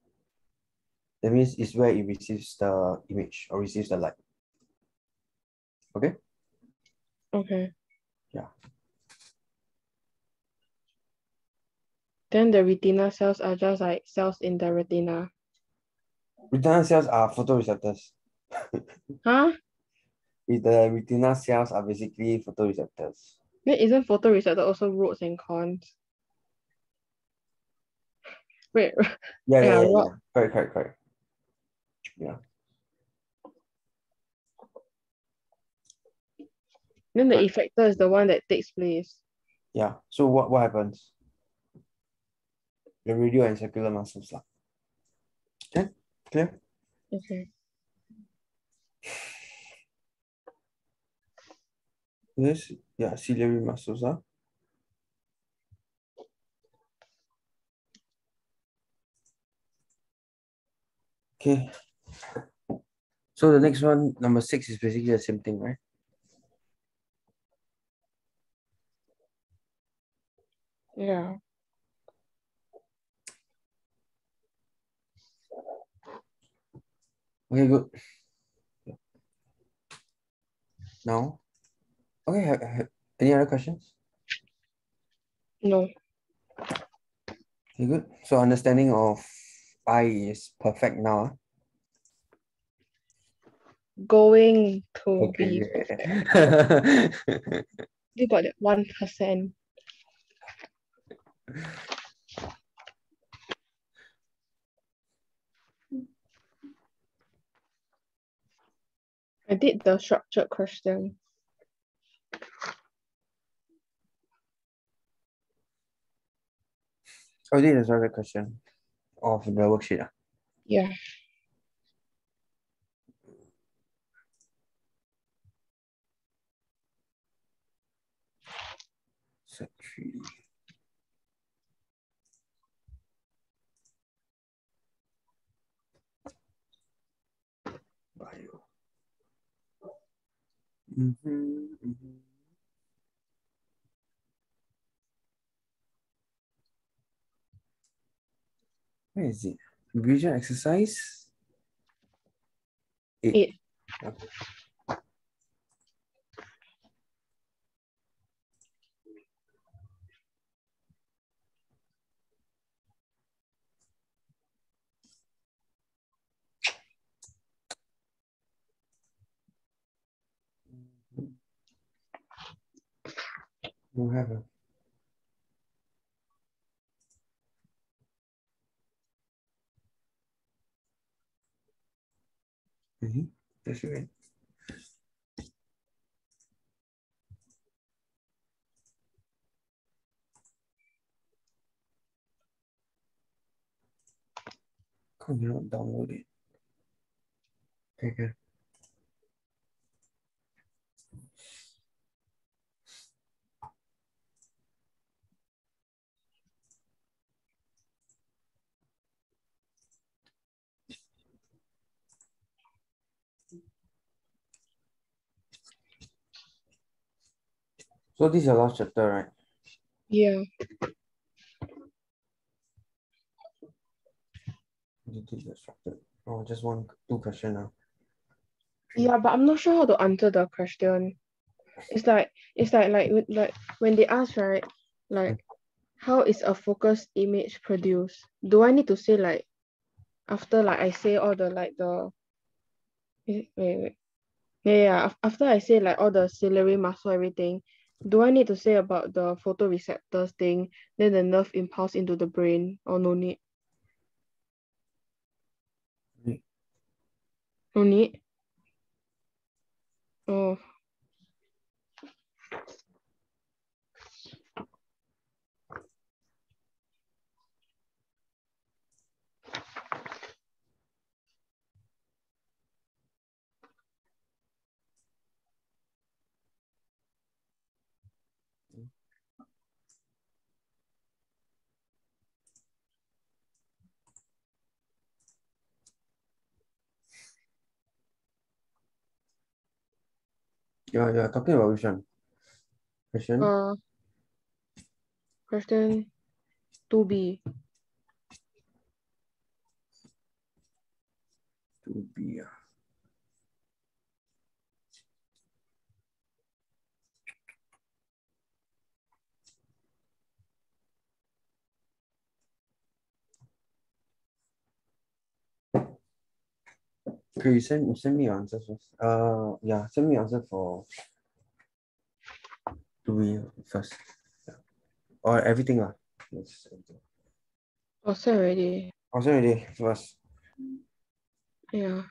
That means it's where it receives the image or receives the light. Okay? Okay. Yeah. Then the retina cells are just like cells in the retina. Retina cells are photoreceptors. Huh? The retina cells are basically photoreceptors. Then isn't photoreceptor also rods and cones? Wait, Yeah, yeah, Yeah, yeah, yeah. Correct, correct, correct. Yeah. then the effector is the one that takes place. Yeah. So what, what happens? The radial and circular muscles. lah. Okay, clear? Okay. This, yeah, ciliary muscles. ah. Okay. So the next one, number six, is basically the same thing, right? Yeah. Okay, good. No. okay, ha- ha- any other questions? No. Okay, good. So understanding of eye is perfect now. Going to be. Okay. You got that one percent. I did the structured question. Oh, this is another question of the worksheet. ah. Yeah. Set three. Mm-hmm, mm-hmm. Where is it? Vision exercise? Eight. Eight. Okay. Don't have a Mhm. That's right. Come you not download it? Okay, good. So this is your last chapter, right? Yeah. You did the. Oh, just one, two question now. Yeah, but I'm not sure how to answer the question. It's like it's like like like when they ask right, like how is a focused image produced? Do I need to say like after like I say all the like the wait wait yeah yeah after I say like all the ciliary muscle everything, do I need to say about the photoreceptors thing, then the nerve impulse into the brain or no need? No need. Oh. You're, you're talking about which one? Question? Uh, question 2B. to be uh, Okay, you send, you send me your answers first. Uh, yeah, send me answer for to be first. Yeah. Or everything lah. Yes, already. I'll send already first. Yeah.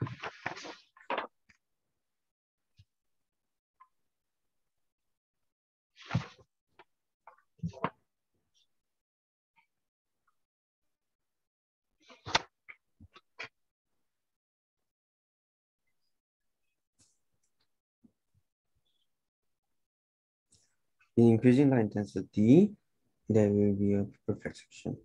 In increasing light intensity, there will be a perfect section.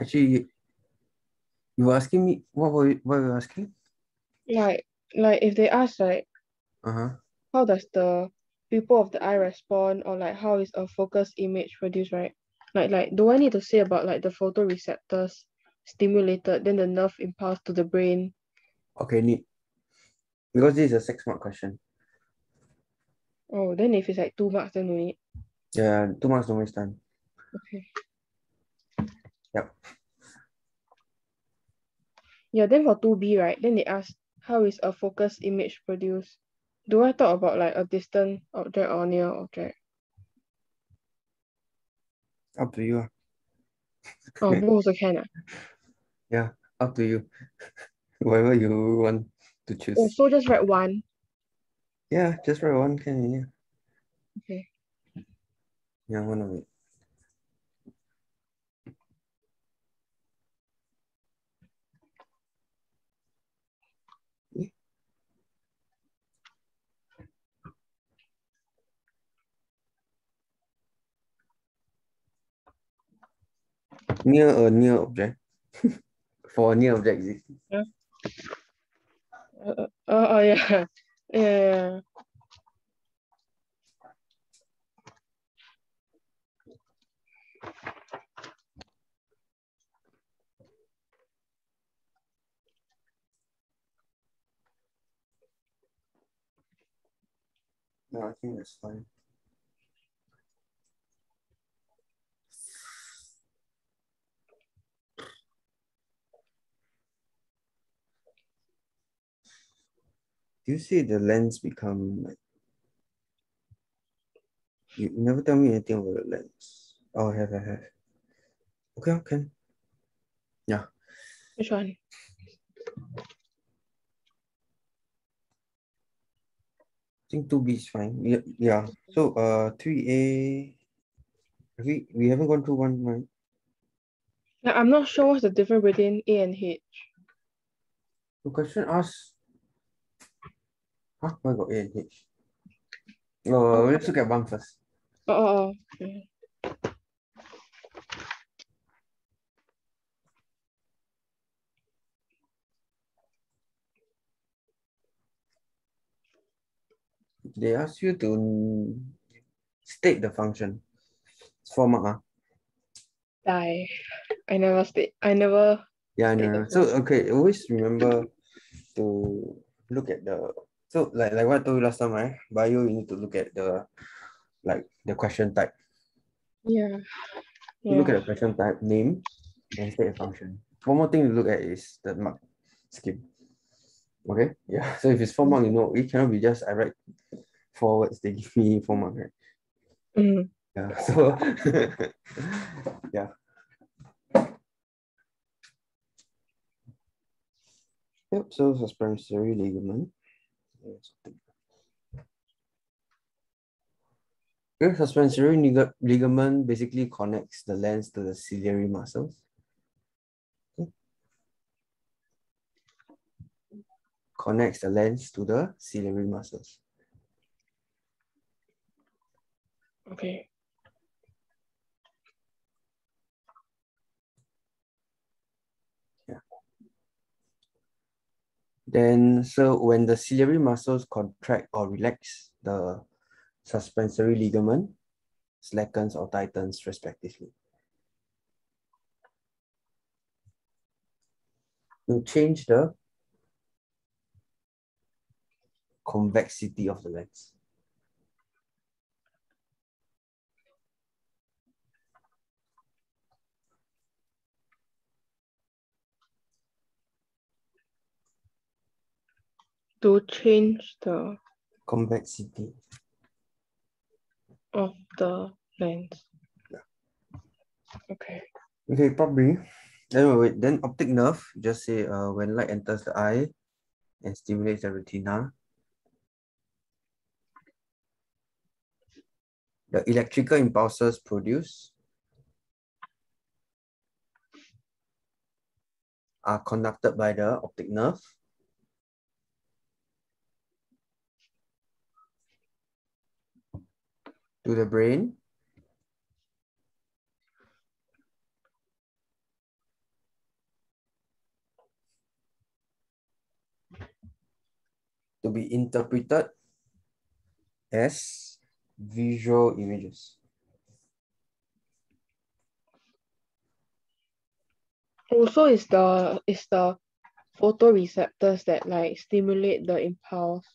Actually, you asking me what were you, what were you asking? Like, like if they ask like, Uh-huh. how does the pupil of the eye respond, or like how is a focus image produced, right? Like, like do I need to say about like the photoreceptors stimulated, then the nerve impulse to the brain? Okay, neat. Because this is a six mark question. Oh, then if it's like two marks, then no need. Yeah, two marks don't waste time. Okay. Yep. Yeah, then for 2B, right? Then they ask, how is a focus image produced? Do I talk about like a distant object or near object? Up to you. Oh, both also can. ah. Yeah, up to you. Whatever you want to choose. Oh, so just write one. Yeah, just write one can yeah. Okay. Yeah, one of it. Near a near object. For a near object existing. Uh, uh, oh, oh yeah. Yeah, yeah. No, I think that's fine. Do you see the lens become like you never tell me anything about the lens. Oh, I have, I have. Okay, okay. Yeah. Which one? I think 2B is fine. Yeah, yeah. So uh 3A we we haven't gone through one, right? Yeah, I'm not sure what's the difference between A and H. The question asks Huh? Why got A and H? Oh, let's look at one first. Oh, oh, oh. okay. They ask you to state the function. It's four mark. ah. Die. I never state. I never. Yeah, I know. So okay, always remember to look at the so like like what I told you last time, right? Bio, you need to look at the like the question type. Yeah. You look at the question type, name, and state a function. One more thing to look at is the mark scheme. Okay, yeah. So if it's four mark, you know, it cannot be just I write four words, they give me four mark, right? Mm. Yeah. So yeah. Yep, so suspensory ligament. Yes. Okay, suspensory liga- ligament basically connects the lens to the ciliary muscles. Okay. Connects the lens to the ciliary muscles. Okay. Then, so when the ciliary muscles contract or relax, the suspensory ligament slackens or tightens respectively. You change the convexity of the lens. To change the Convexity. of the lens. Yeah. Okay. Okay, probably. Then wait, then optic nerve, just say uh, when light enters the eye and stimulates the retina, the electrical impulses produced are conducted by the optic nerve to the brain to be interpreted as visual images. Also, is the is the photoreceptors that like stimulate the impulse.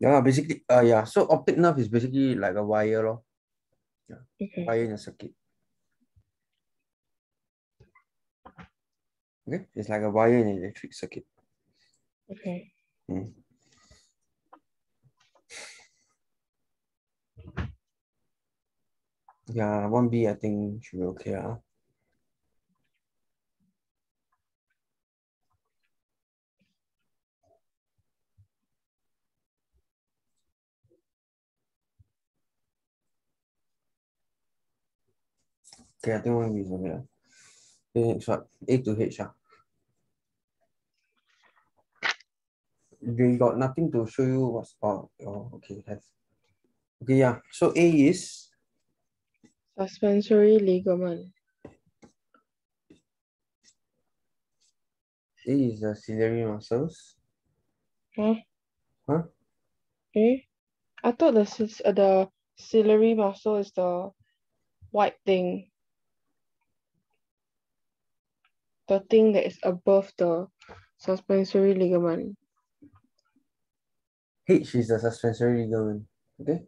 Yeah, basically, uh, yeah. So optic nerve is basically like a wire, lor. Okay. wire in a circuit. Okay, it's like a wire in an electric circuit. Okay. Mm. Yeah, 1B, I think should be okay. ah. Okay, I think one is over here. The next one, A to H. Ah. They got nothing to show you what's oh, oh okay, That's Okay, yeah. So A is suspensory ligament. A is the ciliary muscles. Huh? Huh? Eh? I thought the uh, the ciliary muscle is the white thing. The thing that is above the suspensory ligament. H is the suspensory ligament. Okay.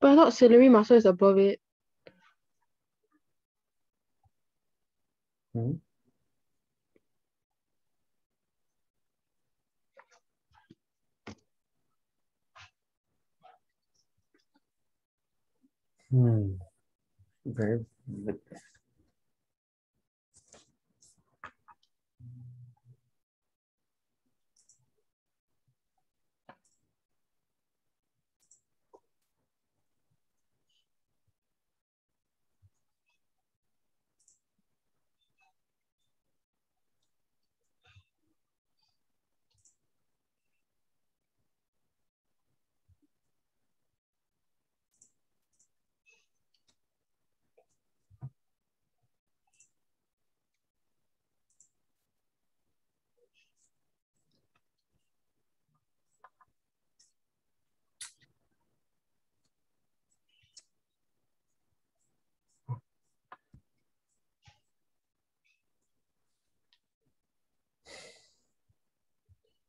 But I thought ciliary muscle is above it. Hmm. Hmm. Very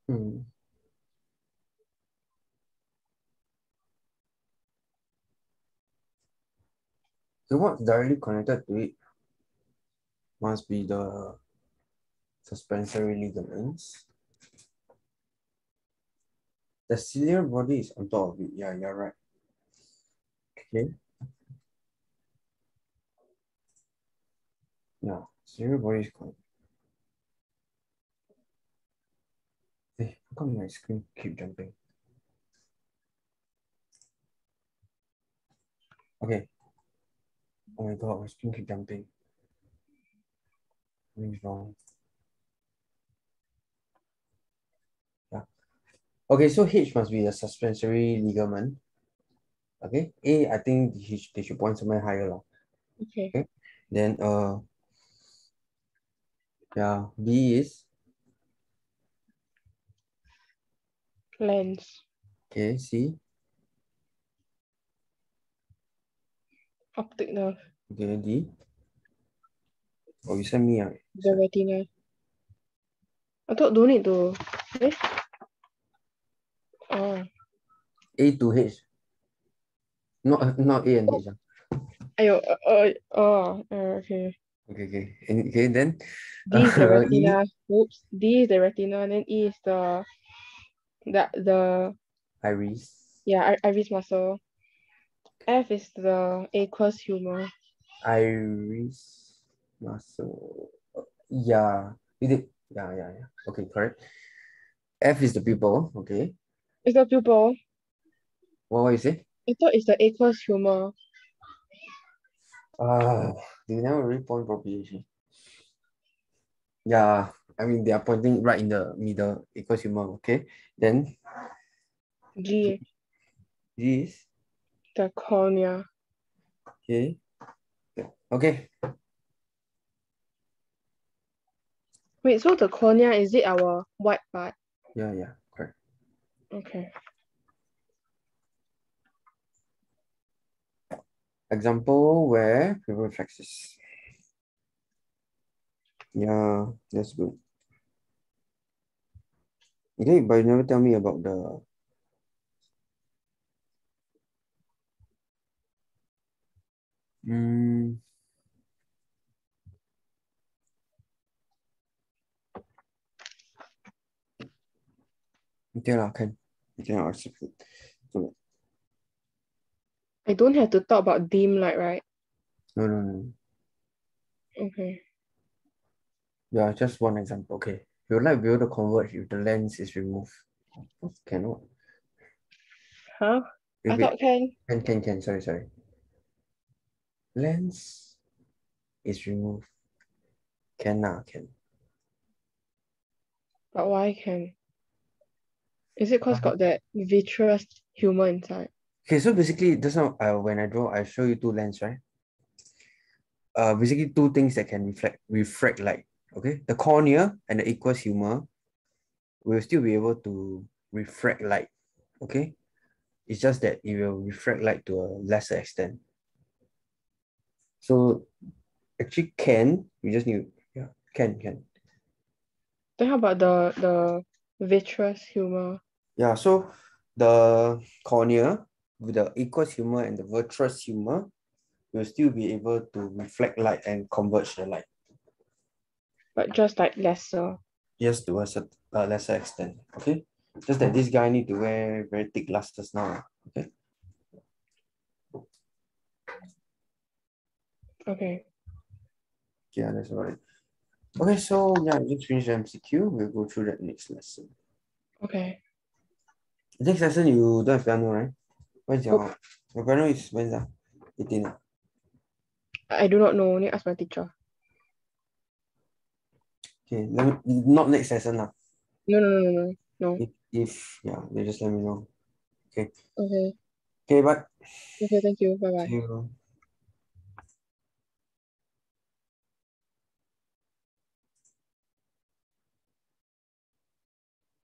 Hmm. So what's directly connected to it must be the suspensory ligaments. The ciliary body is on top of it. Yeah, you're right. Okay. Yeah, ciliary body is connected. Come my screen keep jumping? Okay. Oh my god, my screen keep jumping. Something's wrong. Yeah. Okay, so H must be the suspensory ligament. Okay. A, I think they should, they should point somewhere higher. lah. Okay. Then uh yeah, B is Lens. okay, C. Optic nerve. Okay, D. Oh, you send me ah. The retina. I thought don't need to. Eh? Oh. A to H. Not not A and H. ah. Ayo, uh, uh, oh, uh, okay. Okay, okay. And, okay, then D is the Uh, E. retina. Oops. D is the retina, and then E is the the the iris. yeah i- iris muscle. F is the aqueous humor. Iris muscle. Yeah. You did. Yeah, yeah, yeah. Okay, correct. F is the pupil. Okay. It's the pupil. What what you say? I thought it's the aqueous humor. Uh, they never really point properly. actually. Yeah, I mean they are pointing right in the middle, aqueous humor. Okay. Then G, G is the cornea. okay. Okay. Wait, so the cornea is it our white part? Yeah, yeah, correct. Okay. Example where pupil reflexes. Yeah, that's good. Okay, but you never tell me about the mm, okay lah, can. You can accept it. So, I don't have to talk about dim light, right? no, no, no. Okay. Yeah, just one example. Okay. Your light will to converge if the lens is removed. Cannot. Huh? Wait, I wait. thought can. Can, can, can. Sorry, sorry. Lens is removed. Can ah, can. But why can? Is it cause got that vitreous humor inside? Okay, so basically, just now uh, when I draw, I show you two lens, right? uh, basically two things that can reflect refract light. Okay, the cornea and the aqueous humor will still be able to refract light. Okay, it's just that it will refract light to a lesser extent. So actually can, we just need, yeah, can, can. Then how about the the vitreous humor? Yeah, so the cornea with the aqueous humor and the vitreous humor will still be able to reflect light and converge the light. But just like lesser. Yes, to a uh, lesser extent. Okay. Just that this guy need to wear very thick glasses now. Okay. Okay. Yeah, that's all right. Okay, so yeah, just finish the MCQ. We'll go through that next lesson. Okay. Next lesson you don't have piano, right? When's your your piano is when's that? 18. ah? I do not know. Need ask my teacher. Okay, let me not next lesson lah. No, no, no, no, no. If, if yeah, they just let me know. Okay. Okay, Okay, bye. Okay, thank you. Bye bye.